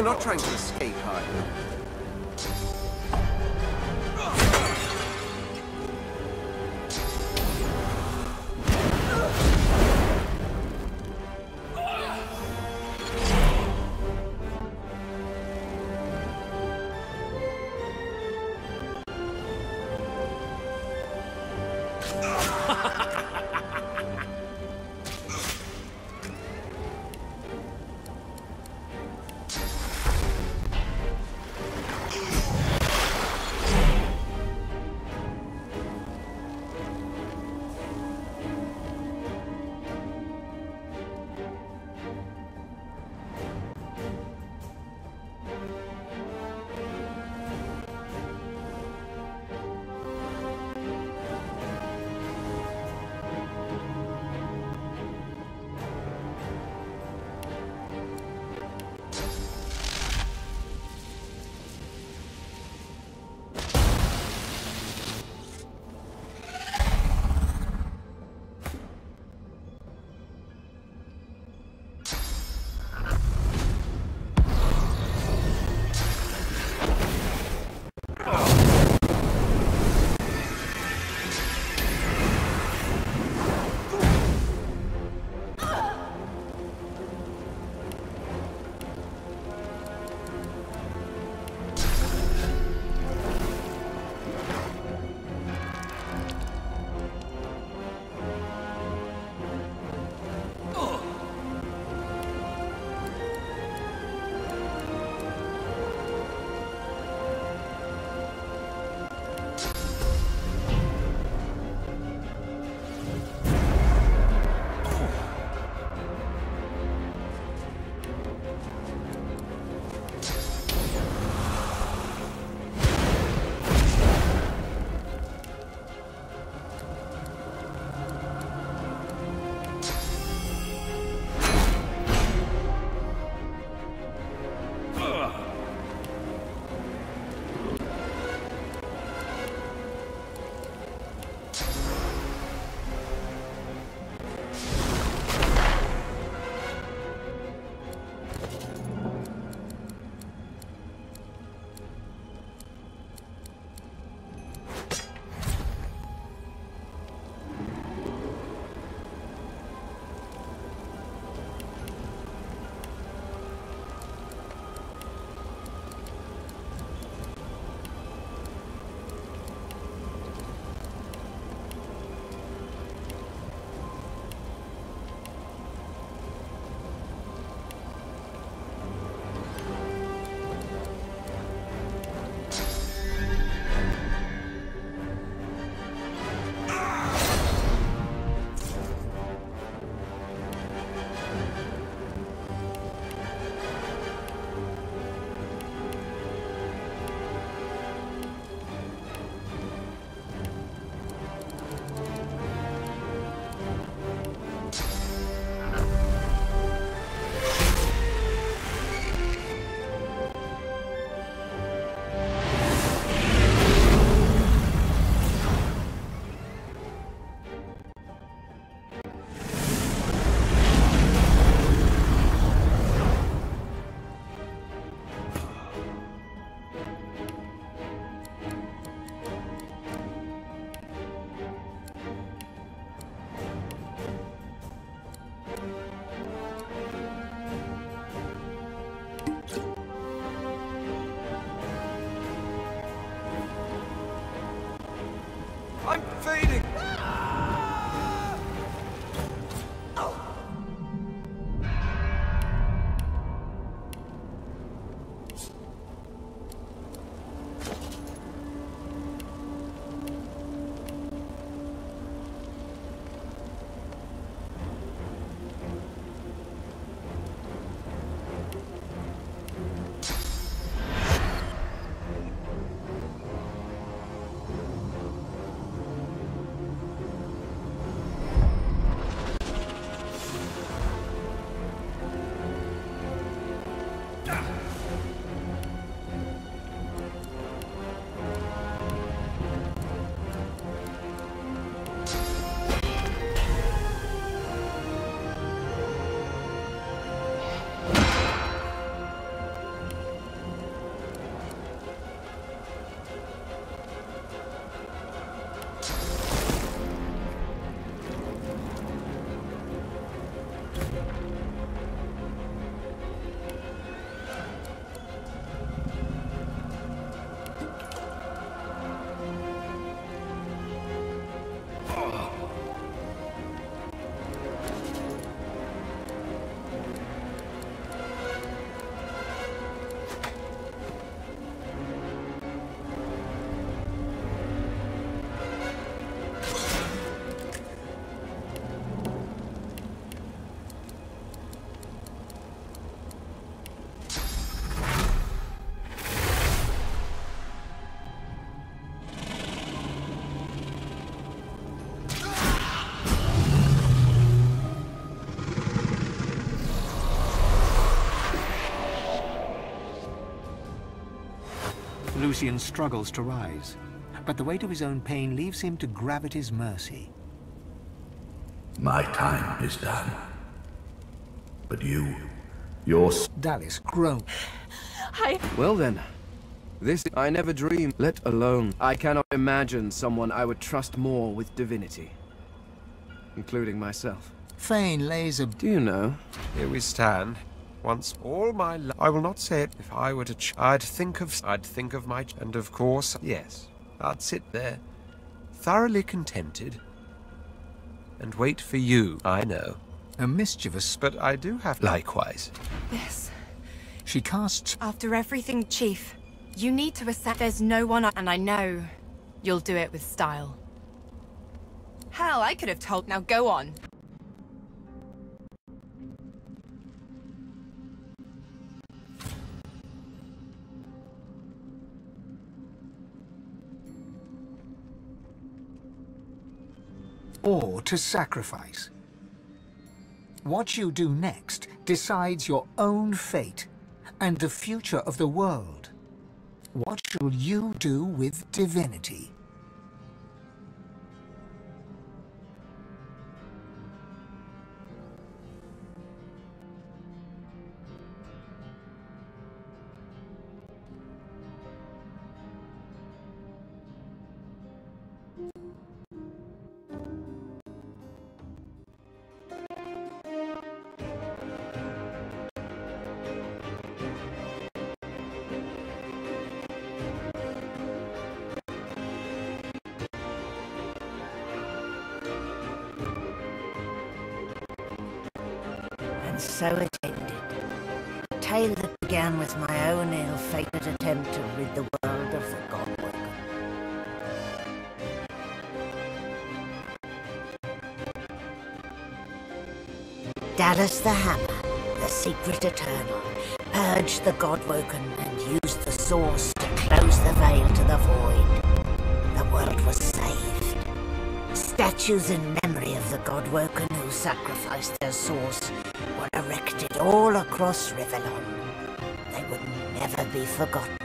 You're not trying to Lucian struggles to rise, but the weight of his own pain leaves him to gravity's mercy. My time is done. But you, your... Dallis groans. I... Well then, this I never dreamed, let alone I cannot imagine someone I would trust more with divinity. Including myself. Fane lays a... Do you know? Here we stand. Once all my life, I will not say it. If I were to, ch I'd think of, I'd think of my, and of course, yes, I'd sit there, thoroughly contented, and wait for you. I know, a mischievous, but I do have likewise. Yes. She casts. After everything, Chief, you need to accept there's no one, and I know you'll do it with style. Hell, I could have told. Now go on. Or to sacrifice. What you do next decides your own fate and the future of the world. What shall you do with divinity? So it ended. A tale that began with my own ill-fated attempt to rid the world of the Godwoken. Dallis the Hammer, the secret eternal, purged the Godwoken and used the source to close the veil to the void. The world was saved. Statues in memory of the Godwoken who sacrificed their source were all across Rivellon. They would never be forgotten.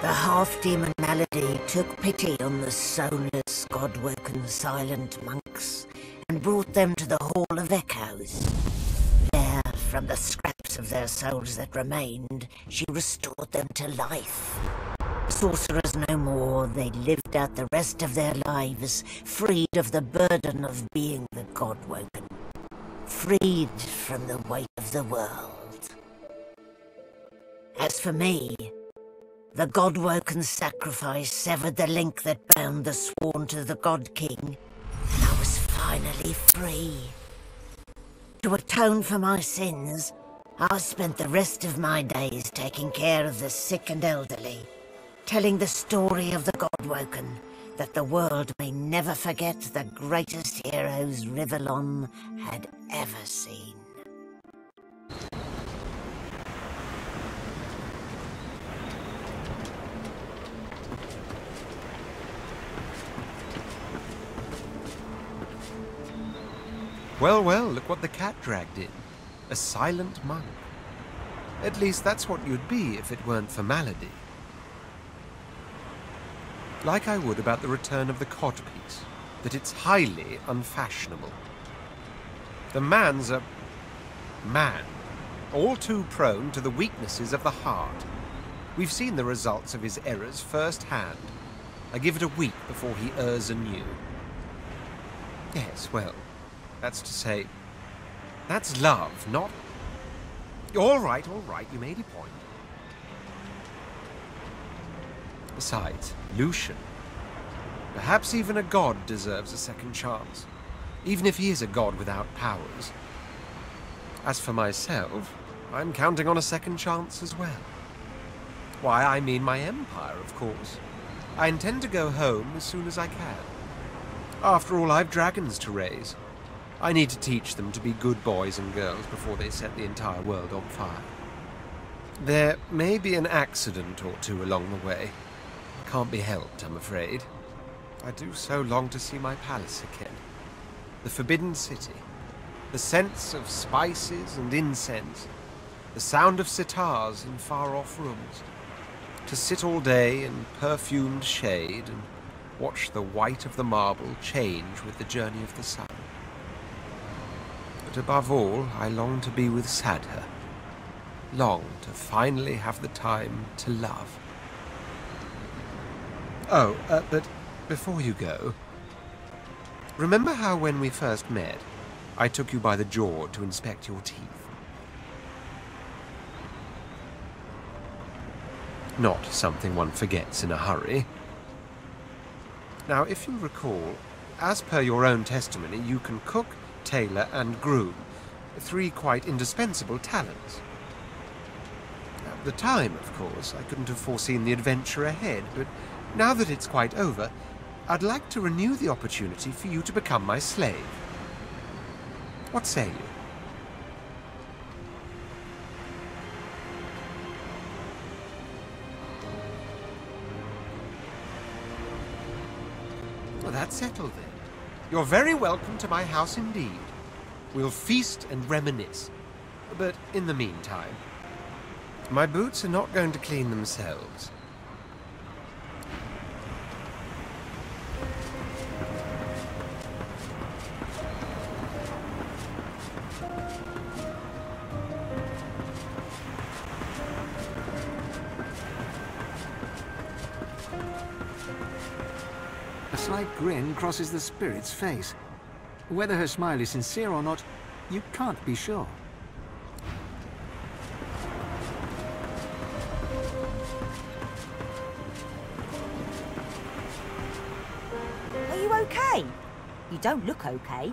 The half-demon Malady took pity on the soulless, godwoken, silent monks and brought them to the Hall of Echoes. There, from the scraps of their souls that remained, she restored them to life. Sorcerers no more, they lived out the rest of their lives, freed of the burden of being the Godwoken. Freed from the weight of the world. As for me, the Godwoken sacrifice severed the link that bound the Sworn to the God King, and I was finally free. To atone for my sins, I spent the rest of my days taking care of the sick and elderly, telling the story of the Godwoken, that the world may never forget the greatest heroes Rivellon had ever seen. Well, well, look what the cat dragged in. A silent monk. At least that's what you'd be if it weren't for Malady. Like I would about the return of the codpiece, that it's highly unfashionable. The man's a man, all too prone to the weaknesses of the heart. We've seen the results of his errors firsthand. I give it a week before he errs anew. Yes, well, that's to say, that's love, not... All right, all right, you made a point. Besides, Lucian. Perhaps even a god deserves a second chance, even if he is a god without powers. As for myself, I'm counting on a second chance as well. Why, I mean my empire, of course. I intend to go home as soon as I can. After all, I've dragons to raise. I need to teach them to be good boys and girls before they set the entire world on fire. There may be an accident or two along the way. Can't be helped, I'm afraid. I do so long to see my palace again. The Forbidden City. The scents of spices and incense. The sound of sitars in far-off rooms, to sit all day in perfumed shade and watch the white of the marble change with the journey of the sun. Above all, I long to be with Sadha, long to finally have the time to love. Oh, uh, but before you go, remember how when we first met, I took you by the jaw to inspect your teeth? Not something one forgets in a hurry. Now, if you recall, as per your own testimony, you can cook, tailor, and groom. Three quite indispensable talents. At the time, of course, I couldn't have foreseen the adventure ahead, but now that it's quite over, I'd like to renew the opportunity for you to become my slave. What say you? Well, that's settled then. You're very welcome to my house indeed. We'll feast and reminisce. But in the meantime, my boots are not going to clean themselves. Grin crosses the spirit's face. Whether her smile is sincere or not, you can't be sure. Are you okay? You don't look okay.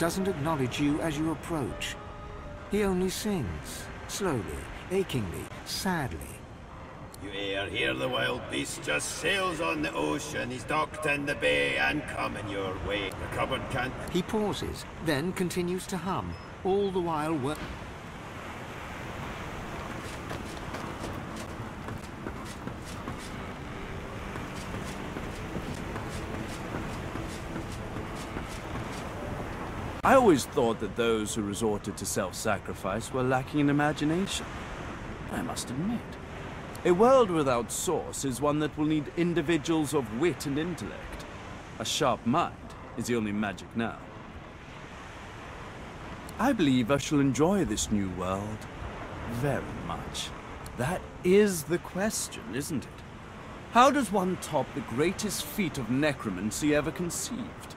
Doesn't acknowledge you as you approach. He only sings, slowly, achingly, sadly. You hear, hear the wild beast just sails on the ocean. He's docked in the bay and coming your way. The cupboard can't... He pauses, then continues to hum, all the while I always thought that those who resorted to self-sacrifice were lacking in imagination. I must admit. A world without source is one that will need individuals of wit and intellect. A sharp mind is the only magic now. I believe I shall enjoy this new world very much. That is the question, isn't it? How does one top the greatest feat of necromancy ever conceived?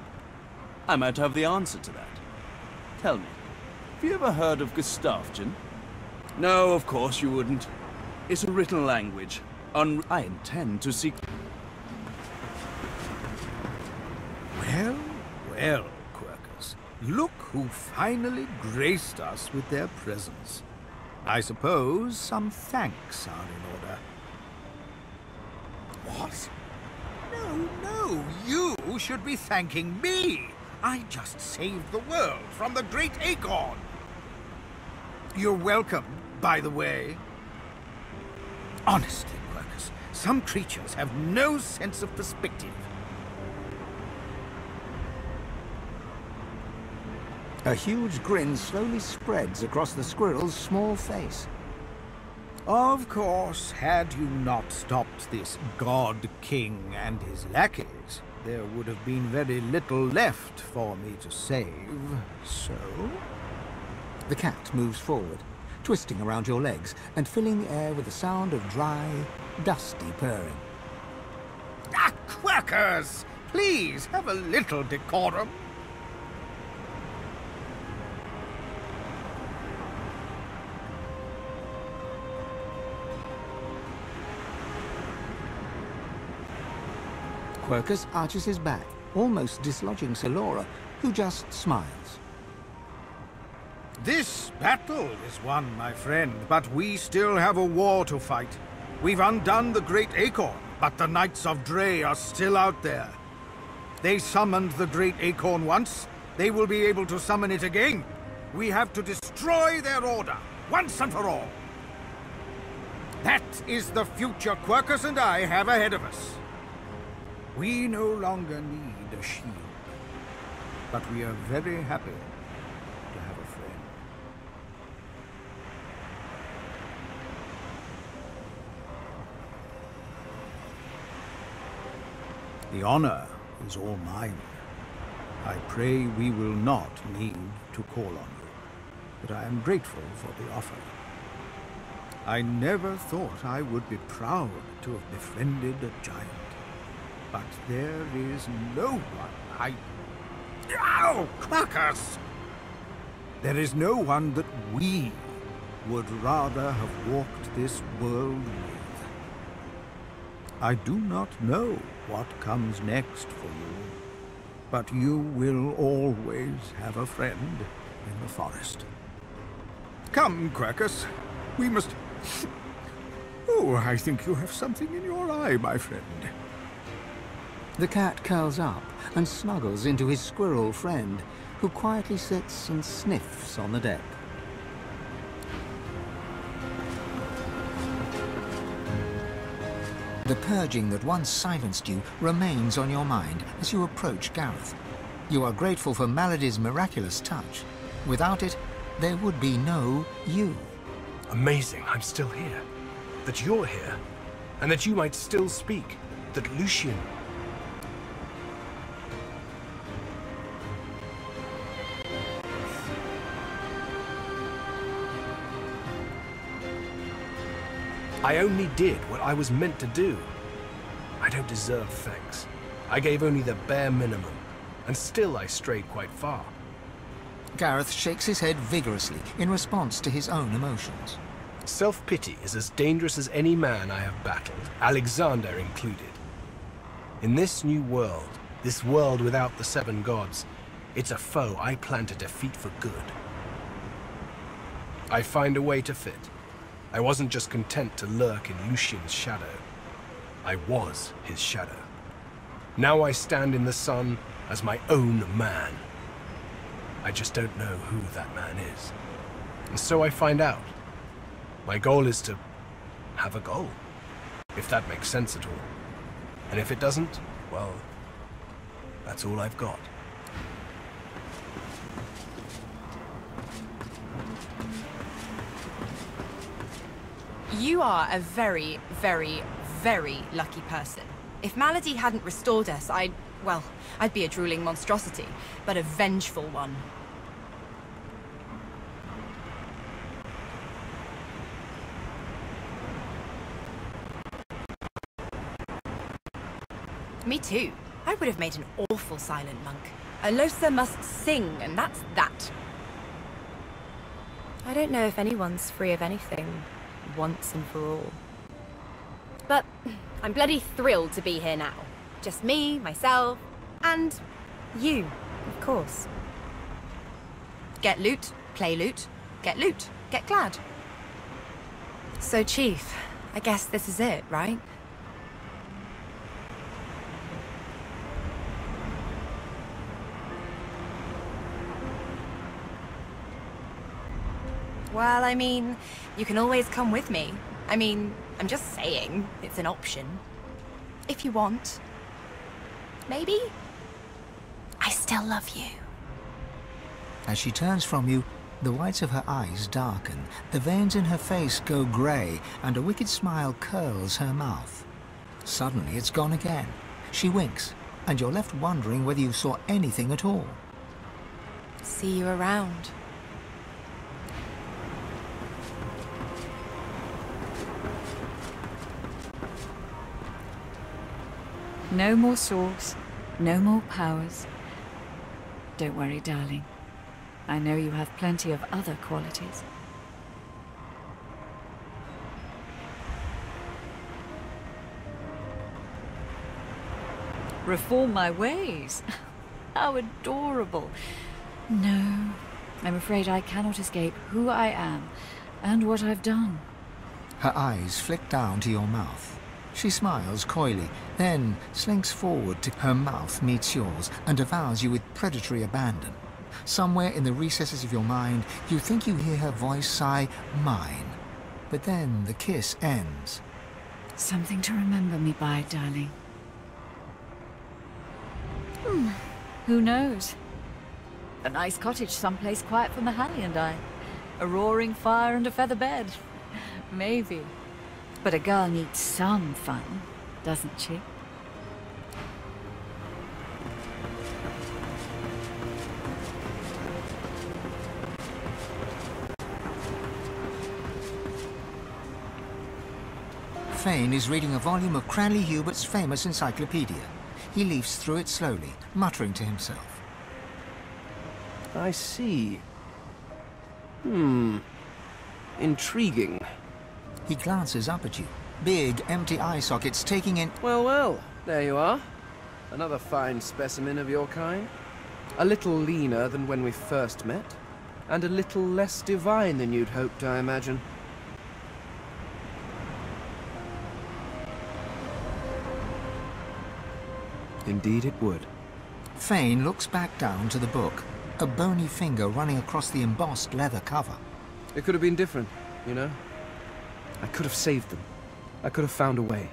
I might have the answer to that. Tell me, have you ever heard of Gustavgen? No, of course you wouldn't. It's a written language. Un I intend to seek... Well, well, Quercus. Look who finally graced us with their presence. I suppose some thanks are in order. What? No, no, you should be thanking me. I just saved the world from the Great Acorn. You're welcome, by the way. Honestly, Quercus, some creatures have no sense of perspective. A huge grin slowly spreads across the squirrel's small face. Of course, had you not stopped this God King and his lackeys, there would have been very little left for me to save, so... The cat moves forward, twisting around your legs and filling the air with the sound of dry, dusty purring. Ah, Quercus! Please, have a little decorum. Quercus arches his back, almost dislodging Sir Lora, who just smiles. This battle is won, my friend, but we still have a war to fight. We've undone the Great Acorn, but the Knights of Dre are still out there. They summoned the Great Acorn once. They will be able to summon it again. We have to destroy their order, once and for all. That is the future Quercus and I have ahead of us. We no longer need a shield, but we are very happy to have a friend. The honor is all mine. I pray we will not need to call on you, but I am grateful for the offer. I never thought I would be proud to have befriended a giant. But there is no one I... Ow! Quercus! There is no one that we would rather have walked this world with. I do not know what comes next for you, but you will always have a friend in the forest. Come, Quercus. We must... Oh, I think you have something in your eye, my friend. The cat curls up and snuggles into his squirrel friend, who quietly sits and sniffs on the deck. The purging that once silenced you remains on your mind as you approach Gareth. You are grateful for Malady's miraculous touch. Without it, there would be no you. Amazing I'm still here. That you're here. And that you might still speak. That Lucian... I only did what I was meant to do. I don't deserve thanks. I gave only the bare minimum, and still I strayed quite far. Gareth shakes his head vigorously in response to his own emotions. Self-pity is as dangerous as any man I have battled, Alexander included. In this new world, this world without the seven gods, it's a foe I plan to defeat for good. I find a way to fit. I wasn't just content to lurk in Lucian's shadow. I was his shadow. Now I stand in the sun as my own man. I just don't know who that man is. And so I find out. My goal is to have a goal. If that makes sense at all. And if it doesn't, well, that's all I've got. You are a very, very, very lucky person. If Malady hadn't restored us, I'd... well, I'd be a drooling monstrosity, but a vengeful one. Me too. I would have made an awful silent monk. Lohse must sing, and that's that. I don't know if anyone's free of anything, once and for all. But I'm bloody thrilled to be here now. Just me, myself, and you, of course. Get loot, play loot, get loot, get glad. So, Chief, I guess this is it, right? Well, I mean, you can always come with me. I mean, I'm just saying, it's an option. If you want. Maybe? I still love you. As she turns from you, the whites of her eyes darken, the veins in her face go grey, and a wicked smile curls her mouth. Suddenly it's gone again. She winks, and you're left wondering whether you saw anything at all. See you around. No more swords, no more powers. Don't worry, darling. I know you have plenty of other qualities. Reform my ways? How adorable. No, I'm afraid I cannot escape who I am and what I've done. Her eyes flick down to your mouth. She smiles coyly, then slinks forward to her mouth meets yours and devours you with predatory abandon. Somewhere in the recesses of your mind, you think you hear her voice sigh, mine. But then the kiss ends. Something to remember me by, darling. Hmm. Who knows? A nice cottage someplace quiet for Mihaili and I. A roaring fire and a feather bed. Maybe. But a girl needs some fun, doesn't she? Fane is reading a volume of Cranley Hubert's famous encyclopedia. He leafs through it slowly, muttering to himself. I see. Hmm. Intriguing. He glances up at you. Big, empty eye sockets taking in... Well, well, there you are. Another fine specimen of your kind. A little leaner than when we first met, and a little less divine than you'd hoped, I imagine. Indeed it would. Fane looks back down to the book, a bony finger running across the embossed leather cover. It could have been different, you know? I could have saved them. I could have found a way.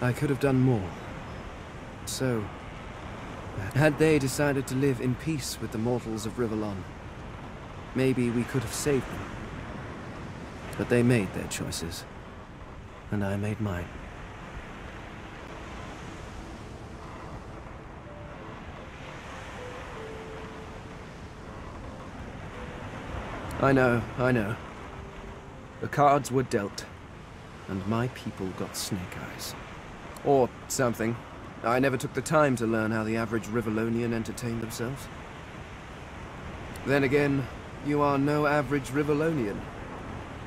I could have done more. So, had they decided to live in peace with the mortals of Rivellon, maybe we could have saved them. But they made their choices, and I made mine. I know, I know. The cards were dealt, and my people got snake eyes. Or something. I never took the time to learn how the average Rivellonian entertained themselves. Then again, you are no average Rivellonian.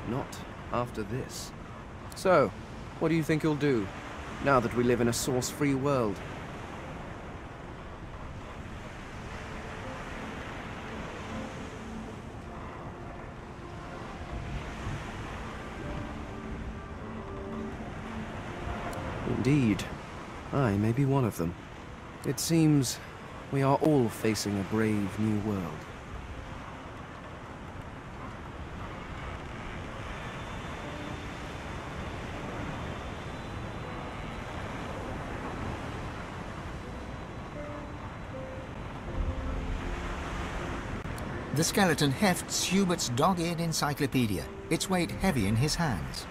Not after this. So, what do you think you'll do, now that we live in a source-free world? Indeed. I may be one of them. It seems we are all facing a brave new world. The skeleton hefts Hubert's dog-eared encyclopedia, its weight heavy in his hands.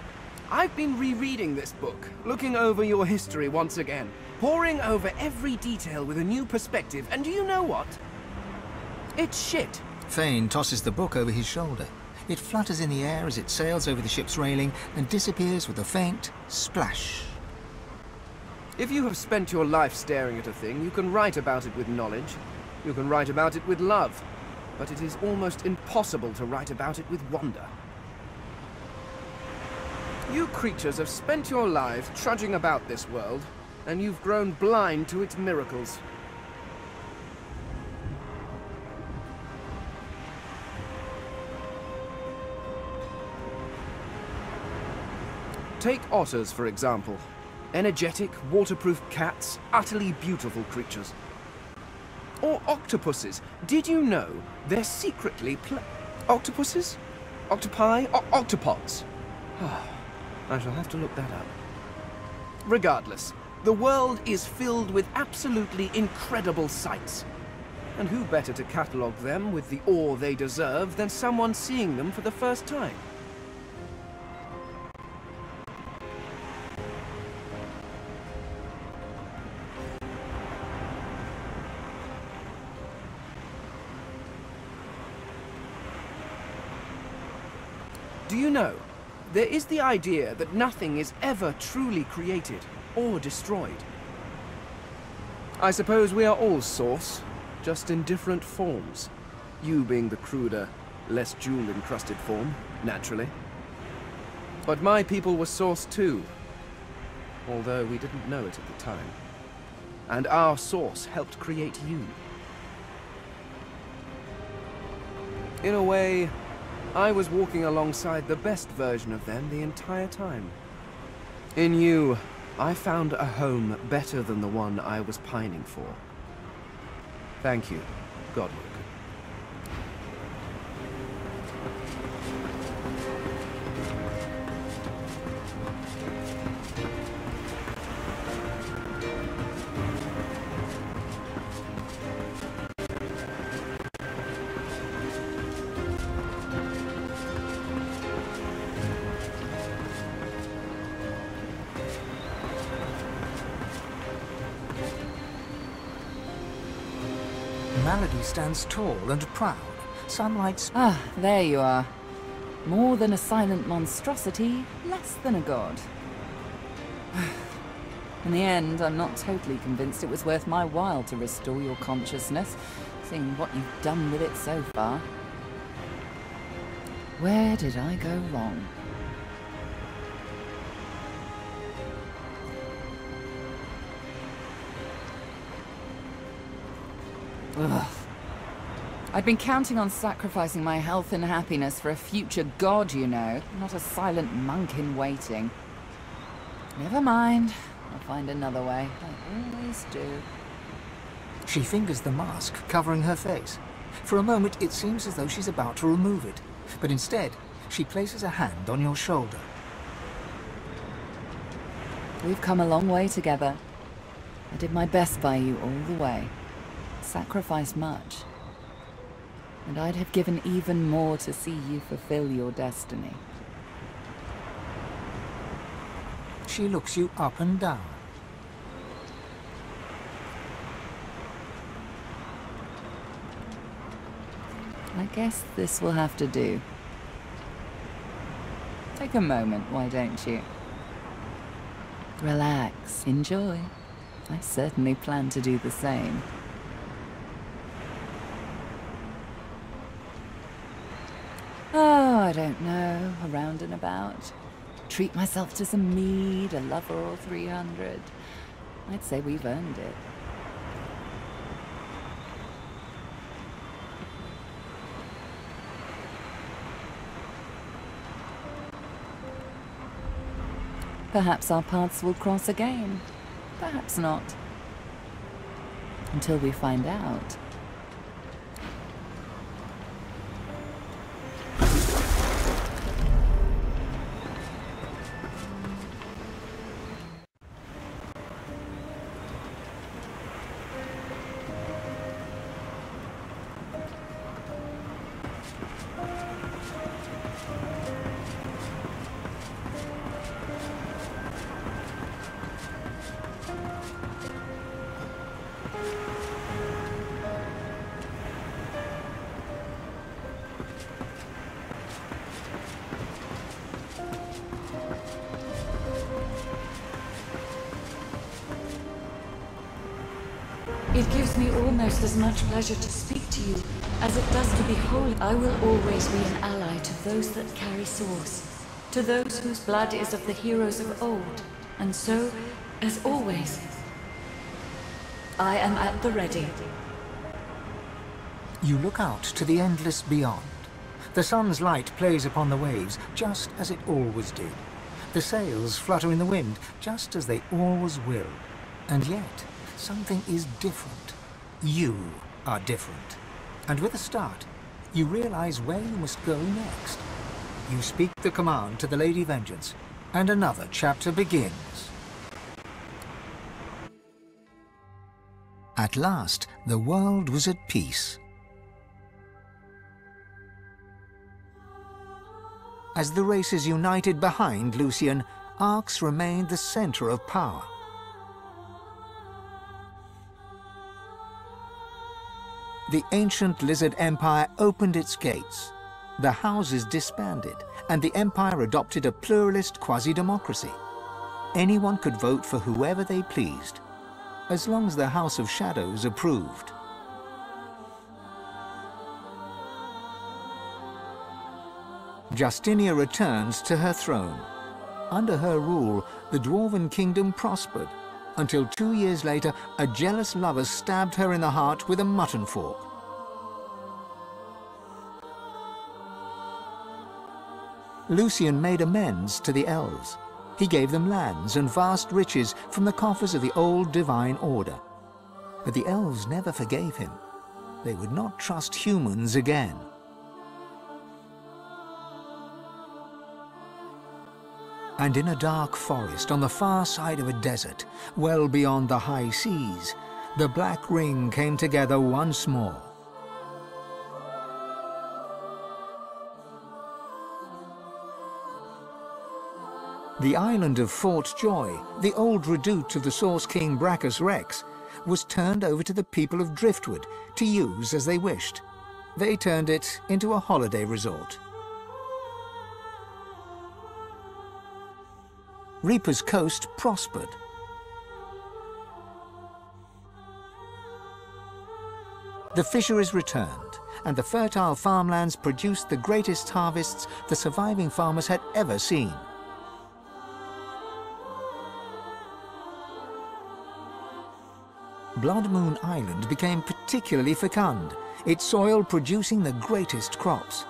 I've been rereading this book, looking over your history once again, poring over every detail with a new perspective, and do you know what? It's shit. Fane tosses the book over his shoulder. It flutters in the air as it sails over the ship's railing and disappears with a faint splash. If you have spent your life staring at a thing, you can write about it with knowledge. You can write about it with love. But it is almost impossible to write about it with wonder. You creatures have spent your lives trudging about this world, and you've grown blind to its miracles. Take otters, for example. Energetic, waterproof cats, utterly beautiful creatures. Or octopuses. Did you know they're secretly Octopuses? Octopi? O octopods? I shall have to look that up. Regardless, the world is filled with absolutely incredible sights. And who better to catalogue them with the awe they deserve than someone seeing them for the first time? There is the idea that nothing is ever truly created or destroyed. I suppose we are all Source, just in different forms. You being the cruder, less jewel-encrusted form, naturally. But my people were Source too, although we didn't know it at the time. And our Source helped create you. In a way, I was walking alongside the best version of them the entire time. In you, I found a home better than the one I was pining for. Thank you, Godwoken. Stands tall and proud. Sunlight. Ah, there you are. More than a silent monstrosity, less than a god. In the end, I'm not totally convinced it was worth my while to restore your consciousness, seeing what you've done with it so far. Where did I go wrong? Ugh. I'd been counting on sacrificing my health and happiness for a future god, you know, not a silent monk in waiting. Never mind. I'll find another way. I always do. She fingers the mask covering her face. For a moment, it seems as though she's about to remove it. But instead, she places a hand on your shoulder. We've come a long way together. I did my best by you all the way. Sacrificed much. And I'd have given even more to see you fulfill your destiny. She looks you up and down. I guess this will have to do. Take a moment, why don't you? Relax, enjoy. I certainly plan to do the same. Oh, I don't know, around and about. Treat myself to some mead, a lover or 300. I'd say we've earned it. Perhaps our paths will cross again. Perhaps not. Until we find out. Much pleasure to speak to you as it does to behold. I will always be an ally to those that carry swords, to those whose blood is of the heroes of old, and so, as always, I am at the ready. You look out to the endless beyond. The sun's light plays upon the waves, just as it always did. The sails flutter in the wind, just as they always will. And yet, something is different. You are different. And with a start, you realize where you must go next. You speak the command to the Lady Vengeance, and another chapter begins. At last, the world was at peace. As the races united behind Lucian, Arx remained the center of power. The ancient Lizard Empire opened its gates. The houses disbanded, and the Empire adopted a pluralist quasi-democracy. Anyone could vote for whoever they pleased, as long as the House of Shadows approved. Justinia returns to her throne. Under her rule, the Dwarven kingdom prospered, until two years later, a jealous lover stabbed her in the heart with a mutton fork. Lucian made amends to the elves. He gave them lands and vast riches from the coffers of the old divine order. But the elves never forgave him. They would not trust humans again. And in a dark forest on the far side of a desert, well beyond the high seas, the Black Ring came together once more. The island of Fort Joy, the old redoubt of the Source King Braccus Rex, was turned over to the people of Driftwood to use as they wished. They turned it into a holiday resort. Reaper's Coast prospered. The fisheries returned, and the fertile farmlands produced the greatest harvests the surviving farmers had ever seen. Blood Moon Island became particularly fecund, its soil producing the greatest crops.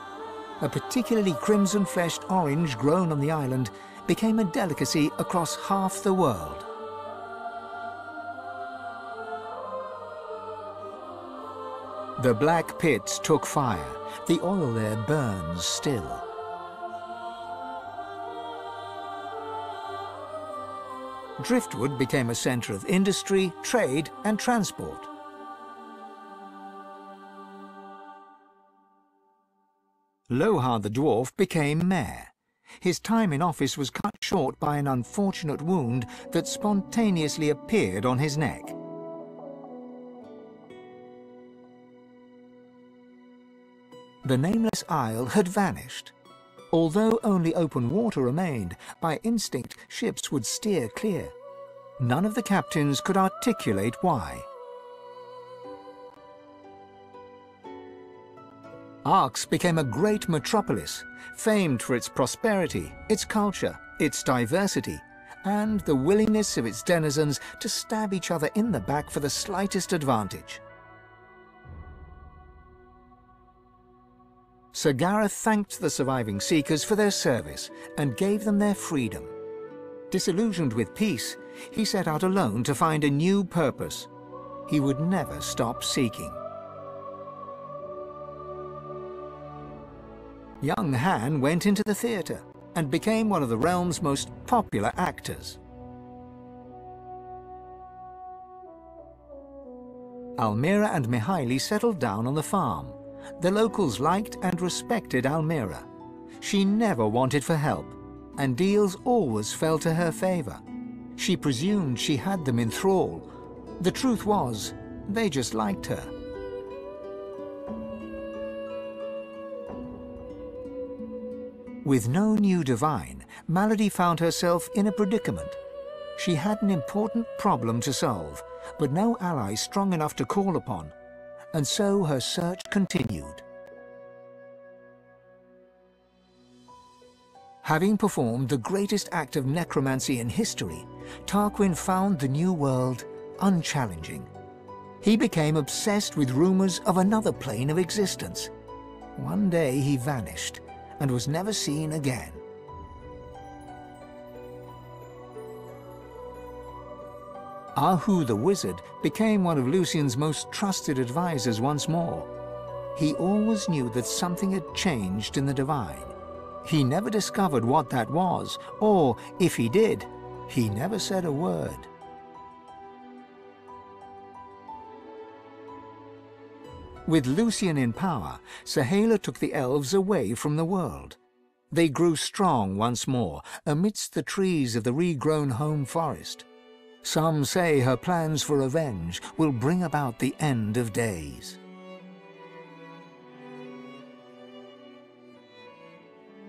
A particularly crimson-fleshed orange grown on the island became a delicacy across half the world. The black pits took fire. The oil there burns still. Driftwood became a centre of industry, trade and transport. Lohar the dwarf became mayor. His time in office was cut short by an unfortunate wound that spontaneously appeared on his neck. The nameless isle had vanished. Although only open water remained, by instinct ships would steer clear. None of the captains could articulate why. Arx became a great metropolis, famed for its prosperity, its culture, its diversity, and the willingness of its denizens to stab each other in the back for the slightest advantage. Sir Gareth thanked the surviving Seekers for their service and gave them their freedom. Disillusioned with peace, he set out alone to find a new purpose. He would never stop seeking. Young Han went into the theatre and became one of the realm's most popular actors. Almira and Mihaili settled down on the farm. The locals liked and respected Almira. She never wanted for help, and deals always fell to her favor. She presumed she had them in thrall. The truth was, they just liked her. With no new divine, Malady found herself in a predicament. She had an important problem to solve, but no ally strong enough to call upon and so her search continued. Having performed the greatest act of necromancy in history, Tarquin found the New World unchallenging. He became obsessed with rumors of another plane of existence. One day he vanished and was never seen again. Ahu the wizard became one of Lucian's most trusted advisors once more. He always knew that something had changed in the divine. He never discovered what that was, or, if he did, he never said a word. With Lucian in power, Saheila took the elves away from the world. They grew strong once more amidst the trees of the regrown home forest. Some say her plans for revenge will bring about the end of days.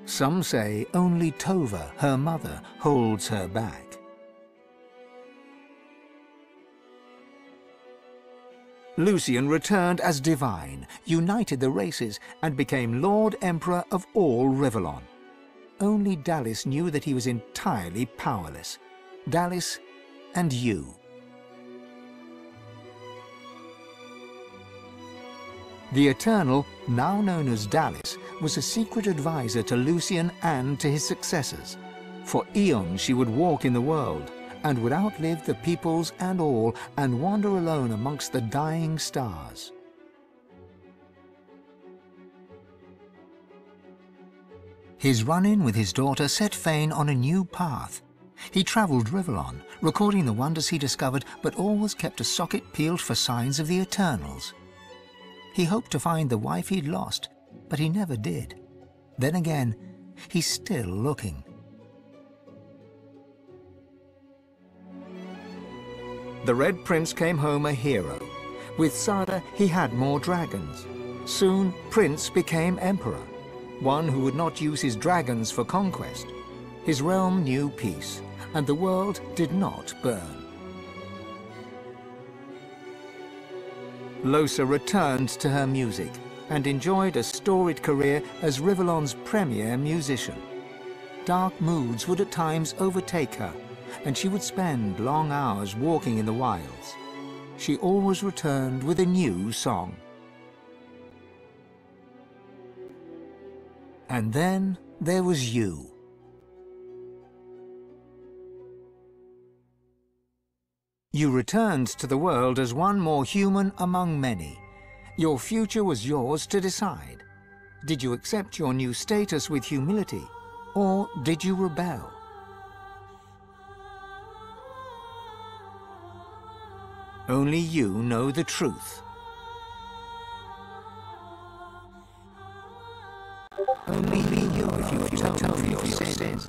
Some say only Tova, her mother, holds her back. Lucian returned as divine, united the races, and became Lord Emperor of all Rivellon. Only Dallis knew that he was entirely powerless. Dallis and you. The Eternal, now known as Dallis, was a secret advisor to Lucian and to his successors. For eons she would walk in the world, and would outlive the peoples and all, and wander alone amongst the dying stars. His run-in with his daughter set Fane on a new path. He travelled Rivellon, recording the wonders he discovered, but always kept a socket peeled for signs of the Eternals. He hoped to find the wife he'd lost, but he never did. Then again, he's still looking. The Red Prince came home a hero. With Sadha, he had more dragons. Soon, Prince became Emperor, one who would not use his dragons for conquest. His realm knew peace, and the world did not burn. Lohse returned to her music and enjoyed a storied career as Rivellon's premier musician. Dark moods would at times overtake her, and she would spend long hours walking in the wilds. She always returned with a new song. And then there was you. You returned to the world as one more human among many. Your future was yours to decide. Did you accept your new status with humility, or did you rebel? Only you know the truth. Only you, if you atone for your sins.